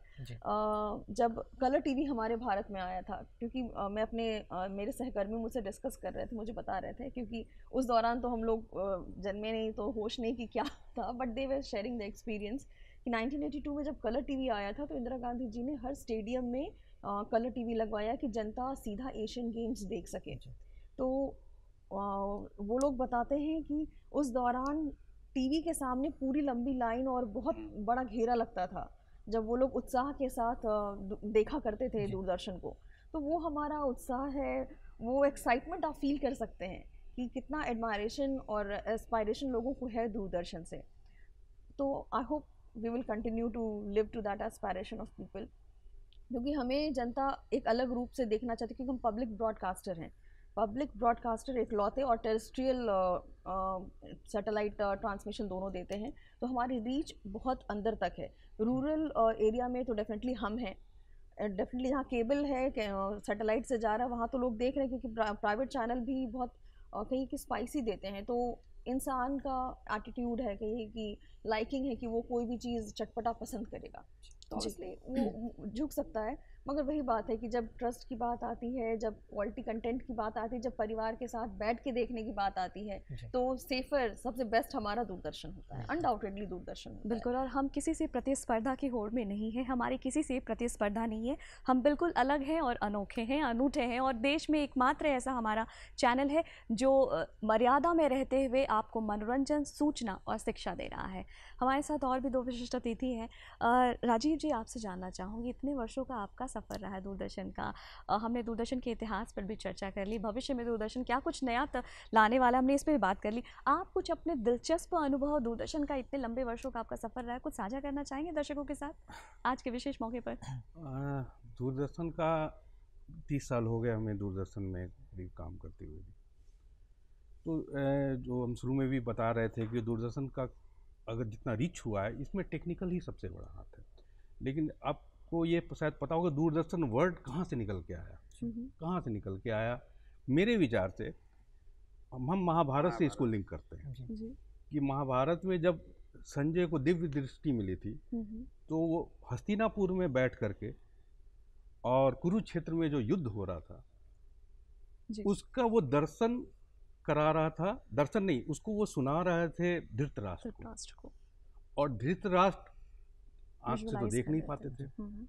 जब कलर टीवी हमारे भारत में आया था क्योंकि मैं अपने मेरे सहकर्मी मुझसे डिस्कस कर रहे थे मुझे बता रहे थे क्योंकि उस दौरान तो हम लोग जन्मे नहीं तो होश नहीं कि क्या था but they were sharing the experience कि 1982 में जब कलर टीवी आया था तो इंदिरा गांधी जी ने हर स्टेडियम में कलर टीवी लगवाया कि जनता सीधा एशियन गेम्स देख सके। तो वो लोग बताते हैं कि उस दौरान टीवी के सामने पूरी लंबी लाइन और बहुत बड़ा घेरा लगता था जब वो लोग उत्साह के साथ देखा करते थे दूरदर्शन को। तो वो हमारा उत्साह है वो एक्साइटमेंट आप फील कर सकते हैं कि कितना एडमायरेशन और एस्पायरेशन लोगों को है दूरदर्शन से। तो I hope we will continue to live to that aspiration of people क्योंकि हमें जनता एक अलग रूप से देखना चाहती है क्योंकि हम पब्लिक ब्रॉडकास्टर हैं। पब्लिक ब्रॉडकास्टर इकलौते और टेरेस्ट्रियल सैटेलाइट ट्रांसमिशन दोनों देते हैं। तो हमारी रीच बहुत अंदर तक है। रूरल एरिया में तो डेफिनेटली हम हैं। डेफिनेटली यहाँ केबल है सैटेलाइट से जा रहा है वहाँ तो लोग देख रहे हैं क्योंकि प्राइवेट चैनल भी बहुत कहीं की स्पाइसी देते हैं। तो इंसान का एटीट्यूड है कहीं की लाइकिंग है कि वो कोई भी चीज़ चटपटा पसंद करेगा। तो ऑब्वियसली वो झुक सकता है। मगर वही बात है कि जब ट्रस्ट की बात आती है जब क्वालिटी कंटेंट की बात आती है जब परिवार के साथ बैठ के देखने की बात आती है तो सेफर सबसे बेस्ट हमारा दूरदर्शन होता है अनडाउटेडली दूरदर्शन बिल्कुल और हम किसी से प्रतिस्पर्धा की होड़ में नहीं है हमारी किसी से प्रतिस्पर्धा नहीं है हम बिल्कुल अलग हैं और अनोखे हैं अनूठे हैं और देश में एकमात्र ऐसा हमारा चैनल है जो मर्यादा में रहते हुए आपको मनोरंजन सूचना और शिक्षा दे रहा है। हमारे साथ और भी दो विशिष्ट अतिथि हैं। राजीव जी आपसे जानना चाहूँगी इतने वर्षों का आपका सफ़र रहा है दूरदर्शन का। हमने दूरदर्शन के इतिहास पर भी चर्चा कर ली, भविष्य में दूरदर्शन क्या कुछ नया लाने वाला हमने इस पर भी बात कर ली। आप कुछ अपने दिलचस्प अनुभव दूरदर्शन का इतने लंबे वर्षों का आपका सफ़र रहा है, कुछ साझा करना चाहेंगे दर्शकों के साथ आज के विशेष मौके पर? दूरदर्शन का तीस साल हो गए हमें दूरदर्शन में करीब काम करते हुए तो जो हम शुरू में भी बता रहे थे कि दूरदर्शन का अगर जितना रिच हुआ है, इसमें टेक्निकल ही सबसे बड़ा हाथ है। लेकिन आपको ये शायद पता होगा दूरदर्शन वर्ड कहाँ से निकल के आया? कहाँ से निकल के आया? मेरे विचार से हम हम महाभारत से इसको लिंक करते हैं। कि महाभारत में जब संजय को दिव्य दृष्टि मिली थी तो वो हस्तिनापुर में बैठ करके और कुरुक्षेत्र में जो युद्ध हो रहा था उसका वो दर्शन करा रहा था। दर्शन नहीं उसको वो सुना रहे थे धृतराष्ट्र को। धृतराष्ट्र को। और धृतराष्ट्र आँख से तो देख नहीं पाते थे। हम्म,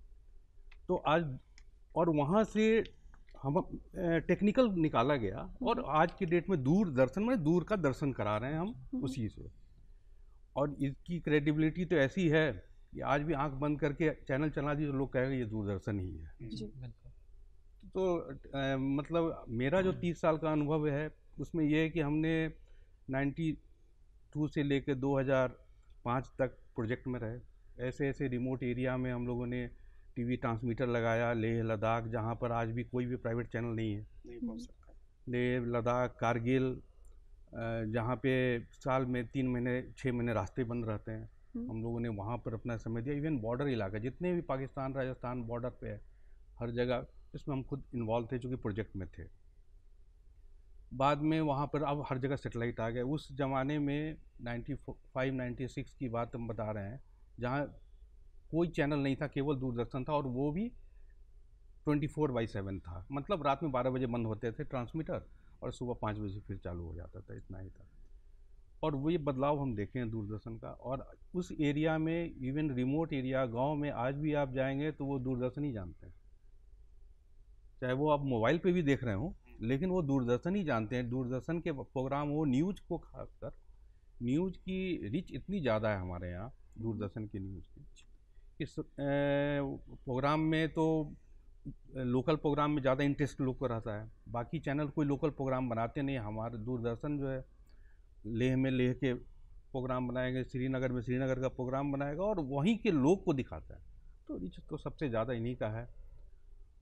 तो आज और वहाँ से हम टेक्निकल निकाला गया और आज की डेट में दूरदर्शन में दूर का दर्शन करा रहे हैं हम उसी से। और इसकी क्रेडिबिलिटी तो ऐसी है कि आज भी आँख बंद करके चैनल चला दी तो लोग कहेंगे ये दूरदर्शन ही है। जी। तो अ, मतलब मेरा जो तीस साल का अनुभव है उसमें यह है कि हमने 92 से लेकर 2005 तक प्रोजेक्ट में रहे। ऐसे ऐसे रिमोट एरिया में हम लोगों ने टीवी ट्रांसमीटर लगाया लेह लद्दाख जहाँ पर आज भी कोई भी प्राइवेट चैनल नहीं है। नहीं पहुँच सकता। लेह लद्दाख कारगिल जहाँ पे साल में तीन महीने छः महीने रास्ते बंद रहते हैं। हम लोगों ने वहाँ पर अपना समय दिया। इवन बॉर्डर इलाका जितने भी पाकिस्तान राजस्थान बॉर्डर पे है हर जगह इसमें हम खुद इन्वॉल्व थे चूँकि प्रोजेक्ट में थे। बाद में वहाँ पर अब हर जगह सेटेलाइट आ गए उस ज़माने में 95 96 की बात हम बता रहे हैं। जहाँ कोई चैनल नहीं था, केवल दूरदर्शन था और वो भी 24 फोर बाई सेवन था। मतलब रात में 12 बजे बंद होते थे ट्रांसमीटर और सुबह पाँच बजे फिर चालू हो जाता था, इतना ही था। और वो ये बदलाव हम देखे हैं दूरदर्शन का और उस एरिया में, इवन रिमोट एरिया, गाँव में आज भी आप जाएँगे तो वो दूरदर्शन ही जानते हैं। चाहे वो आप मोबाइल पे भी देख रहे हो, लेकिन वो दूरदर्शन ही जानते हैं। दूरदर्शन के प्रोग्राम, वो न्यूज़ को खासकर, न्यूज़ की रिच इतनी ज़्यादा है हमारे यहाँ दूरदर्शन की न्यूज़ की। इस प्रोग्राम में तो लोकल प्रोग्राम में ज़्यादा इंटरेस्ट लोग को रहता है। बाकी चैनल कोई लोकल प्रोग्राम बनाते नहीं, हमारे दूरदर्शन जो है, लेह में लेह के प्रोग्राम बनाएँगे, श्रीनगर में श्रीनगर का प्रोग्राम बनाएगा और वहीं के लोग को दिखाता है। तो रिच तो सबसे ज़्यादा इन्हीं का है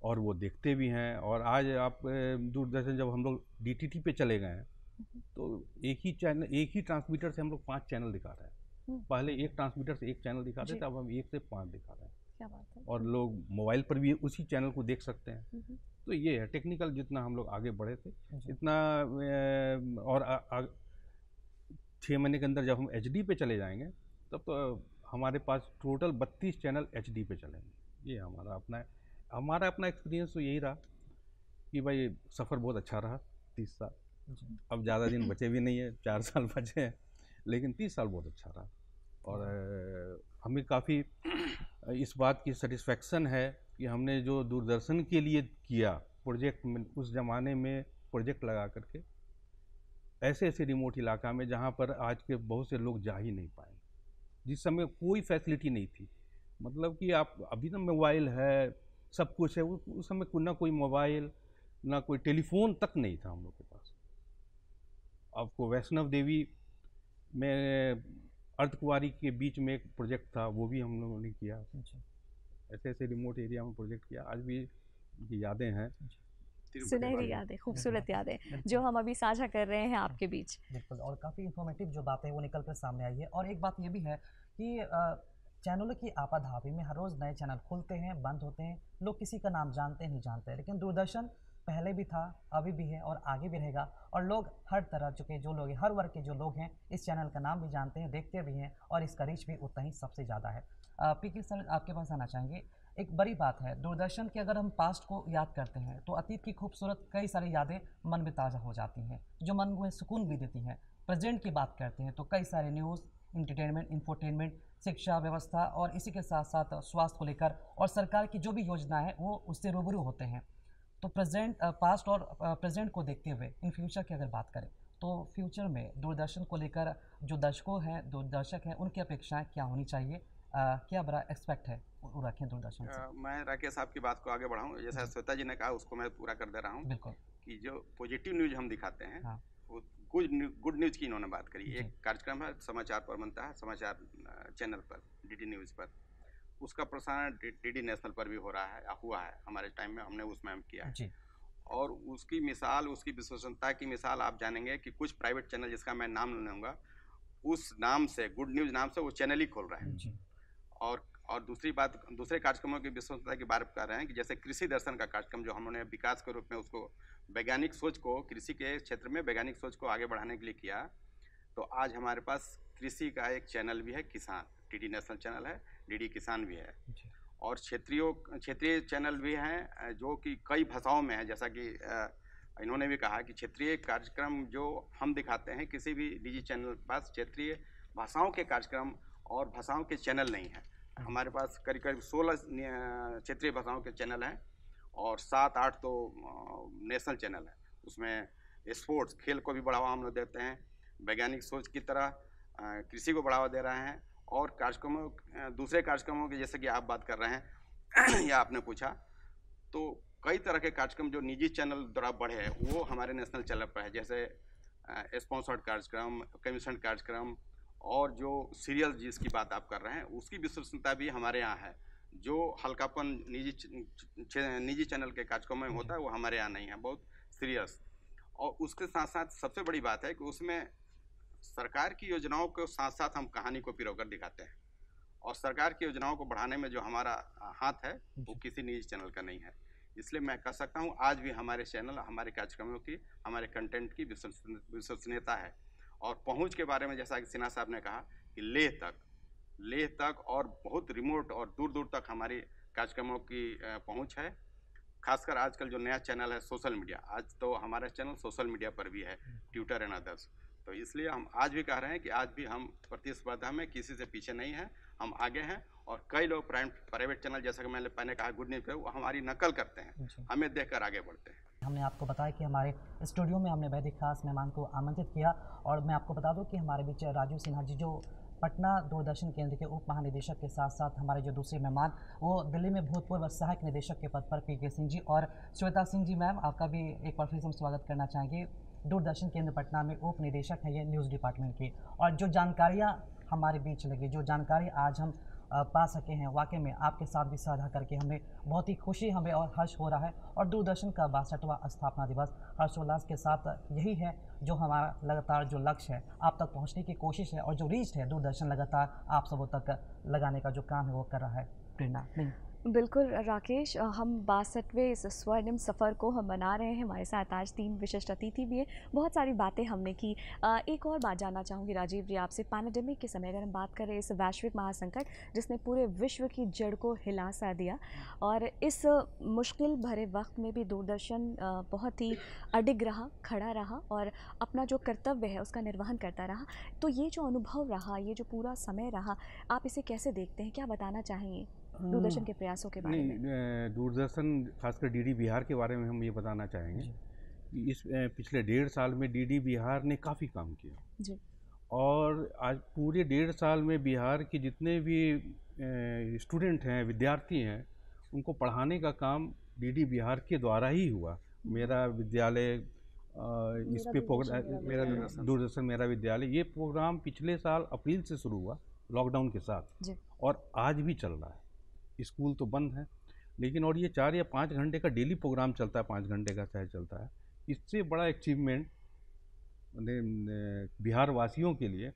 और वो देखते भी हैं। और आज आप दूरदर्शन जब हम लोग डी पे चले गए हैं तो एक ही चैनल एक ही ट्रांसमीटर से हम लोग पाँच चैनल दिखा रहे हैं। पहले एक ट्रांसमीटर से एक चैनल दिखाते। थे अब हम एक से पाँच दिखा रहे हैं। क्या बात है। और लोग मोबाइल पर भी उसी चैनल को देख सकते हैं। तो ये है टेक्निकल जितना हम लोग आगे बढ़े थे इतना और छः महीने के अंदर जब हम एचडी पे चले जाएँगे तब तो हमारे पास टोटल बत्तीस चैनल एचडी पे चलेंगे ये हमारा अपना हमारा अपना एक्सपीरियंस तो यही रहा कि भाई सफ़र बहुत अच्छा रहा तीस साल। अब ज़्यादा दिन बचे भी नहीं है चार साल बचे हैं लेकिन तीस साल बहुत अच्छा रहा। और हमें काफ़ी इस बात की सेटिस्फेक्शन है कि हमने जो दूरदर्शन के लिए किया प्रोजेक्ट में, उस ज़माने में प्रोजेक्ट लगा करके, ऐसे ऐसे रिमोट इलाका में जहाँ पर आज के बहुत से लोग जा ही नहीं पाए। जिस समय कोई फैसिलिटी नहीं थी। मतलब कि आप, अभी तो मोबाइल है, सब कुछ है, उस समय कोई ना कोई मोबाइल ना कोई टेलीफोन तक नहीं था हम लोग के पास। आपको वैष्णव देवी में अर्धकुंवारी के बीच में एक प्रोजेक्ट था वो भी हम लोगों ने किया। ऐसे ऐसे रिमोट एरिया में प्रोजेक्ट किया। आज भी उनकी यादें हैं। सुनहरी यादें खूबसूरत यादें जो हम अभी साझा कर रहे हैं आपके बीच। बिल्कुल और काफ़ी इन्फॉर्मेटिव जो बातें वो निकल कर सामने आई है। और एक बात ये भी है कि चैनलों की आपाधापी में हर रोज़ नए चैनल खुलते हैं बंद होते हैं। लोग किसी का नाम जानते हैं नहीं जानते लेकिन दूरदर्शन पहले भी था, अभी भी है और आगे भी रहेगा। और लोग हर तरह चुके जो लोग हर वर्ग के जो लोग हैं, इस चैनल का नाम भी जानते हैं, देखते भी हैं और इसका रीच भी उतना ही सबसे ज़्यादा है। पी के सर आपके पास आना चाहेंगे? एक बड़ी बात है, दूरदर्शन के अगर हम पास्ट को याद करते हैं तो अतीत की खूबसूरत कई सारी यादें मन में ताज़ा हो जाती हैं, जो मन में सुकून भी देती हैं। प्रेजेंट की बात करते हैं तो कई सारे न्यूज़ इंटरटेनमेंट इंफोटेनमेंट शिक्षा, व्यवस्था और इसी के साथ साथ स्वास्थ्य को लेकर और सरकार की जो भी योजना है, वो उससे रूबरू होते हैं। तो प्रेजेंट पास्ट और प्रेजेंट को देखते हुए इन फ्यूचर की अगर बात करें तो फ्यूचर में दूरदर्शन को लेकर जो दर्शकों हैं दूरदर्शक हैं उनकी अपेक्षाएँ क्या होनी चाहिए? अ, क्या बड़ा एक्सपेक्ट है? रखें दूरदर्शन से। मैं राकेश साहब की बात को आगे बढ़ाऊं। जैसा श्वेता जी ने कहा उसको मैं पूरा कर दे रहा हूँ बिल्कुल। कि जो पॉजिटिव न्यूज़ हम दिखाते हैं हाँ। गुड गुड न्यूज़ की इन्होंने बात करी। एक कार्यक्रम है समाचार पर बनता है समाचार चैनल पर डीडी न्यूज़ पर। उसका प्रसारण डीडी नेशनल पर भी हो रहा है या हुआ है हमारे टाइम में हमने उसमें हम किया है। जी। और उसकी मिसाल उसकी विश्वसनीयता की मिसाल आप जानेंगे कि कुछ प्राइवेट चैनल जिसका मैं नाम नहीं लूँगा उस नाम से गुड न्यूज़ नाम से वो चैनल ही खोल रहे हैं। और और दूसरी बात दूसरे कार्यक्रमों की विश्वसनीयता की बात कर रहे हैं कि जैसे कृषि दर्शन का कार्यक्रम जो हमने विकास के रूप में उसको वैज्ञानिक सोच को कृषि के क्षेत्र में वैज्ञानिक सोच को आगे बढ़ाने के लिए किया तो आज हमारे पास कृषि का एक चैनल भी है किसान। डी नेशनल चैनल है डी किसान भी है। और क्षेत्रीय क्षेत्रीय चैनल भी हैं जो कि कई भाषाओं में है जैसा कि इन्होंने भी कहा कि क्षेत्रीय कार्यक्रम जो हम दिखाते हैं किसी भी डीजी चैनल के पास क्षेत्रीय भाषाओं के कार्यक्रम और भाषाओं के चैनल नहीं हैं। हमारे पास करीब करीब सोलह क्षेत्रीय भाषाओं के चैनल हैं और सात आठ तो नेशनल चैनल है। उसमें स्पोर्ट्स खेल को भी बढ़ावा हम लोग देते हैं वैज्ञानिक सोच की तरह कृषि को बढ़ावा दे रहे हैं और कार्यक्रमों दूसरे कार्यक्रमों की, जैसे कि आप बात कर रहे हैं, या आपने पूछा तो कई तरह के कार्यक्रम जो निजी चैनल द्वारा बढ़े हैं, वो हमारे नेशनल चैनल पर है, जैसे स्पॉन्सर्ड कार्यक्रम, कमीशन कार्यक्रम, और जो सीरियल जिसकी बात आप कर रहे हैं, उसकी विश्वसनीयता भी हमारे यहाँ है। जो हल्कापन निजी निजी चैनल के कार्यक्रम में होता है, वो हमारे यहाँ नहीं है, बहुत सीरियस। और उसके साथ साथ सबसे बड़ी बात है कि उसमें सरकार की योजनाओं के साथ साथ हम कहानी को पिरोकर दिखाते हैं। और सरकार की योजनाओं को बढ़ाने में जो हमारा हाथ है वो किसी न्यूज़ चैनल का नहीं है। इसलिए मैं कह सकता हूँ आज भी हमारे चैनल हमारे कार्यक्रमों की हमारे कंटेंट की विश्वसनी- विश्वसनीयता है। और पहुँच के बारे में जैसा कि सिन्हा साहब ने कहा कि लेह तक लेह तक और बहुत रिमोट और दूर दूर तक हमारी कार्यक्रमों की पहुँच है। खासकर आजकल जो नया चैनल है सोशल मीडिया आज तो हमारा चैनल सोशल मीडिया पर भी है ट्विटर एंड अदर्स। तो इसलिए हम आज भी कह रहे हैं कि आज भी हम प्रतिस्पर्धा में किसी से पीछे नहीं हैं हम आगे हैं और कई लोग प्राइवेट प्राइवेट चैनल जैसा कि मैंने पहले कहा गुड न्यूज़ पे वो हमारी नकल करते हैं। हमें देखकर आगे बढ़ते हैं। हमने आपको बताया कि हमारे स्टूडियो में हमने वैदिक खास मेहमान को आमंत्रित किया और मैं आपको बता दूँ कि हमारे बीच राजू सिन्हा जी जो पटना दूरदर्शन केंद्र के उप महानिदेशक के साथ साथ हमारे जो दूसरे मेहमान वो दिल्ली में भूतपूर्व सहायक निदेशक के पद पर पी के सिंह जी और श्वेता सिंह जी मैम आपका भी एक बार फिर से हम स्वागत करना चाहेंगे। दूरदर्शन केंद्र पटना में उप निदेशक हैं ये न्यूज़ डिपार्टमेंट की। और जो जानकारियाँ हमारे बीच लगी, जो जानकारी आज हम पा सके हैं, वाकई में आपके साथ भी साझा करके हमें बहुत ही खुशी हमें और हर्ष हो रहा है। और दूरदर्शन का बासठवां स्थापना दिवस हर्षोल्लास के साथ यही है, जो हमारा लगातार जो लक्ष्य है, आप तक पहुँचने की कोशिश है और जो रीच है, दूरदर्शन लगातार आप सबों तक लगाने का जो काम है वो कर रहा है। प्रेरणा, नहीं। बिल्कुल, राकेश हम बासठवें इस स्वर्णिम सफ़र को हम मना रहे हैं। हमारे साथ आज तीन विशिष्ट अतिथि भी हैं। बहुत सारी बातें हमने की। एक और बात जानना चाहूँगी राजीव जी आपसे। पैनाडेमिक के समय अगर हम बात करें इस वैश्विक महासंकट, जिसने पूरे विश्व की जड़ को हिला सा दिया और इस मुश्किल भरे वक्त में भी दूरदर्शन बहुत ही अडिग रहा, खड़ा रहा और अपना जो कर्तव्य है उसका निर्वहन करता रहा। तो ये जो अनुभव रहा, ये जो पूरा समय रहा, आप इसे कैसे देखते हैं? क्या बताना चाहेंगे? दूरदर्शन के प्रयासों के बारे में। दूरदर्शन खासकर डीडी बिहार के बारे में हम ये बताना चाहेंगे कि इस पिछले डेढ़ साल में डीडी बिहार ने काफ़ी काम किया। जी। और आज पूरे डेढ़ साल में बिहार के जितने भी स्टूडेंट हैं विद्यार्थी हैं उनको पढ़ाने का काम डीडी बिहार के द्वारा ही हुआ। मेरा विद्यालय इस पे प्रोग्राम मेरा दूरदर्शन। मेरा विद्यालय ये प्रोग्राम पिछले साल अप्रैल से शुरू हुआ लॉकडाउन के साथ। और आज भी चल रहा है। स्कूल तो बंद है, लेकिन और ये चार या पाँच घंटे का डेली प्रोग्राम चलता है, पाँच घंटे का चाहे चलता है। इससे बड़ा अचीवमेंट बिहार वासियों के लिए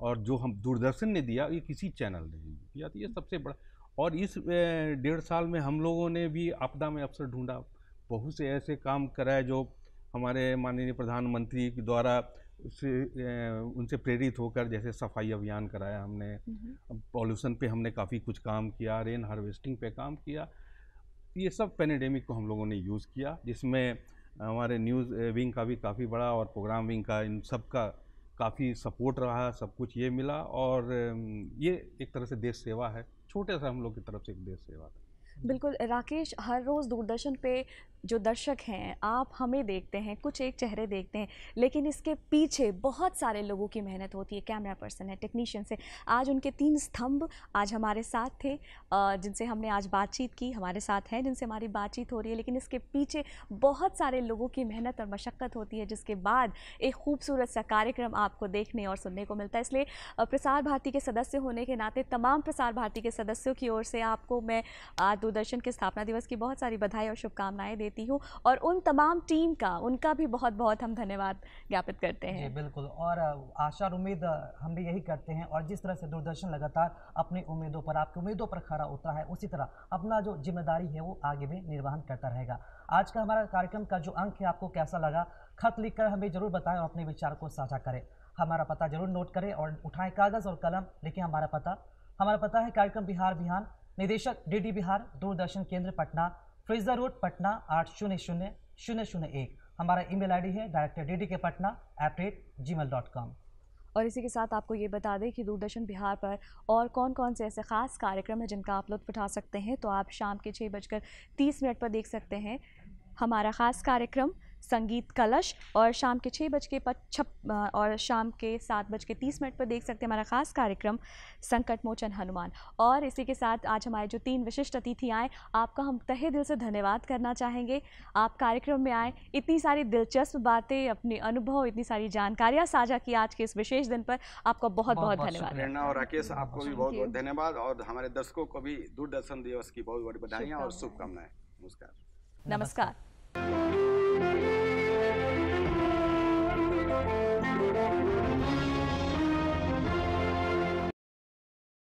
और जो हम दूरदर्शन ने दिया, ये किसी चैनल ने नहीं दिया। तो ये सबसे बड़ा और इस डेढ़ साल में हम लोगों ने भी आपदा में अवसर ढूंढा। बहुत से ऐसे काम कराए जो हमारे माननीय प्रधानमंत्री द्वारा उससे उनसे प्रेरित होकर जैसे सफ़ाई अभियान कराया हमने। पॉल्यूशन पे हमने काफ़ी कुछ काम किया रेन हार्वेस्टिंग पे काम किया। ये सब पेनेडेमिक को हम लोगों ने यूज़ किया जिसमें हमारे न्यूज़ विंग का भी काफ़ी बड़ा और प्रोग्राम विंग का इन सब का काफ़ी सपोर्ट रहा सब कुछ ये मिला और ये एक तरह से देश सेवा है छोटे सा हम लोग की तरफ़ से एक देश सेवा था। बिल्कुल, राकेश, हर रोज़ दूरदर्शन पे जो दर्शक हैं, आप हमें देखते हैं, कुछ एक चेहरे देखते हैं, लेकिन इसके पीछे बहुत सारे लोगों की मेहनत होती है। कैमरा पर्सन है, टेक्नीशियन से। आज उनके तीन स्तंभ आज हमारे साथ थे जिनसे हमने आज बातचीत की, हमारे साथ हैं, जिनसे हमारी बातचीत हो रही है, लेकिन इसके पीछे बहुत सारे लोगों की मेहनत और मशक्क़त होती है, जिसके बाद एक खूबसूरत सा कार्यक्रम आपको देखने और सुनने को मिलता है। इसलिए प्रसार भारती के सदस्य होने के नाते, तमाम प्रसार भारती के सदस्यों की ओर से आपको मैं आज दूरदर्शन के स्थापना दिवस की बहुत सारी बधाई और शुभकामनाएँ देती हूँ और उन तमाम टीम का, उनका भी बहुत बहुत हम धन्यवाद ज्ञापित करते हैं। बिल्कुल। और आशा और उम्मीद हम भी यही करते हैं और जिस तरह से दूरदर्शन लगातार अपनी उम्मीदों पर, आपकी उम्मीदों पर खड़ा होता है, उसी तरह अपना जो ज़िम्मेदारी है वो आगे भी निर्वहन करता रहेगा। आज का हमारा कार्यक्रम का जो अंक है आपको कैसा लगा, खत लिखकर हमें ज़रूर बताएँ और अपने विचार को साझा करें। हमारा पता ज़रूर नोट करें और उठाएँ कागज़ और कलम। लिखें हमारा पता हमारा पता है कार्यक्रम बिहार बिहान निदेशक डी बिहार, दूरदर्शन केंद्र, पटना फ्रिजा रोड, पटना, आठ शून्य शून्य शून्य शून्य एक। हमारा ईमेल आईडी है director D D K Patna at rate G mail dot com और इसी के साथ आपको ये बता दें कि दूरदर्शन बिहार पर और कौन कौन से ऐसे ख़ास कार्यक्रम हैं जिनका आप लुत्फ़ उठा सकते हैं तो आप शाम के छः बजकर तीस मिनट पर देख सकते हैं। हमारा ख़ास कार्यक्रम संगीत कलश और शाम के छः बज के पचप और शाम के सात बज के तीस मिनट पर देख सकते हैं हमारा ख़ास कार्यक्रम संकट मोचन हनुमान। और इसी के साथ आज हमारे जो तीन विशिष्ट अतिथि आए आपका हम तहे दिल से धन्यवाद करना चाहेंगे। आप कार्यक्रम में आए इतनी सारी दिलचस्प बातें अपने अनुभव इतनी सारी जानकारियाँ साझा की आज के इस विशेष दिन पर आपका बहुत बहुत बहुत धन्यवाद। प्रेरणा और राकेश आपको भी बहुत बहुत धन्यवाद और हमारे दर्शकों को भी दूरदर्शन दिवस की बहुत बड़ी बधाइयाँ और शुभकामनाएँ। नमस्कार। नमस्कार। Thank you.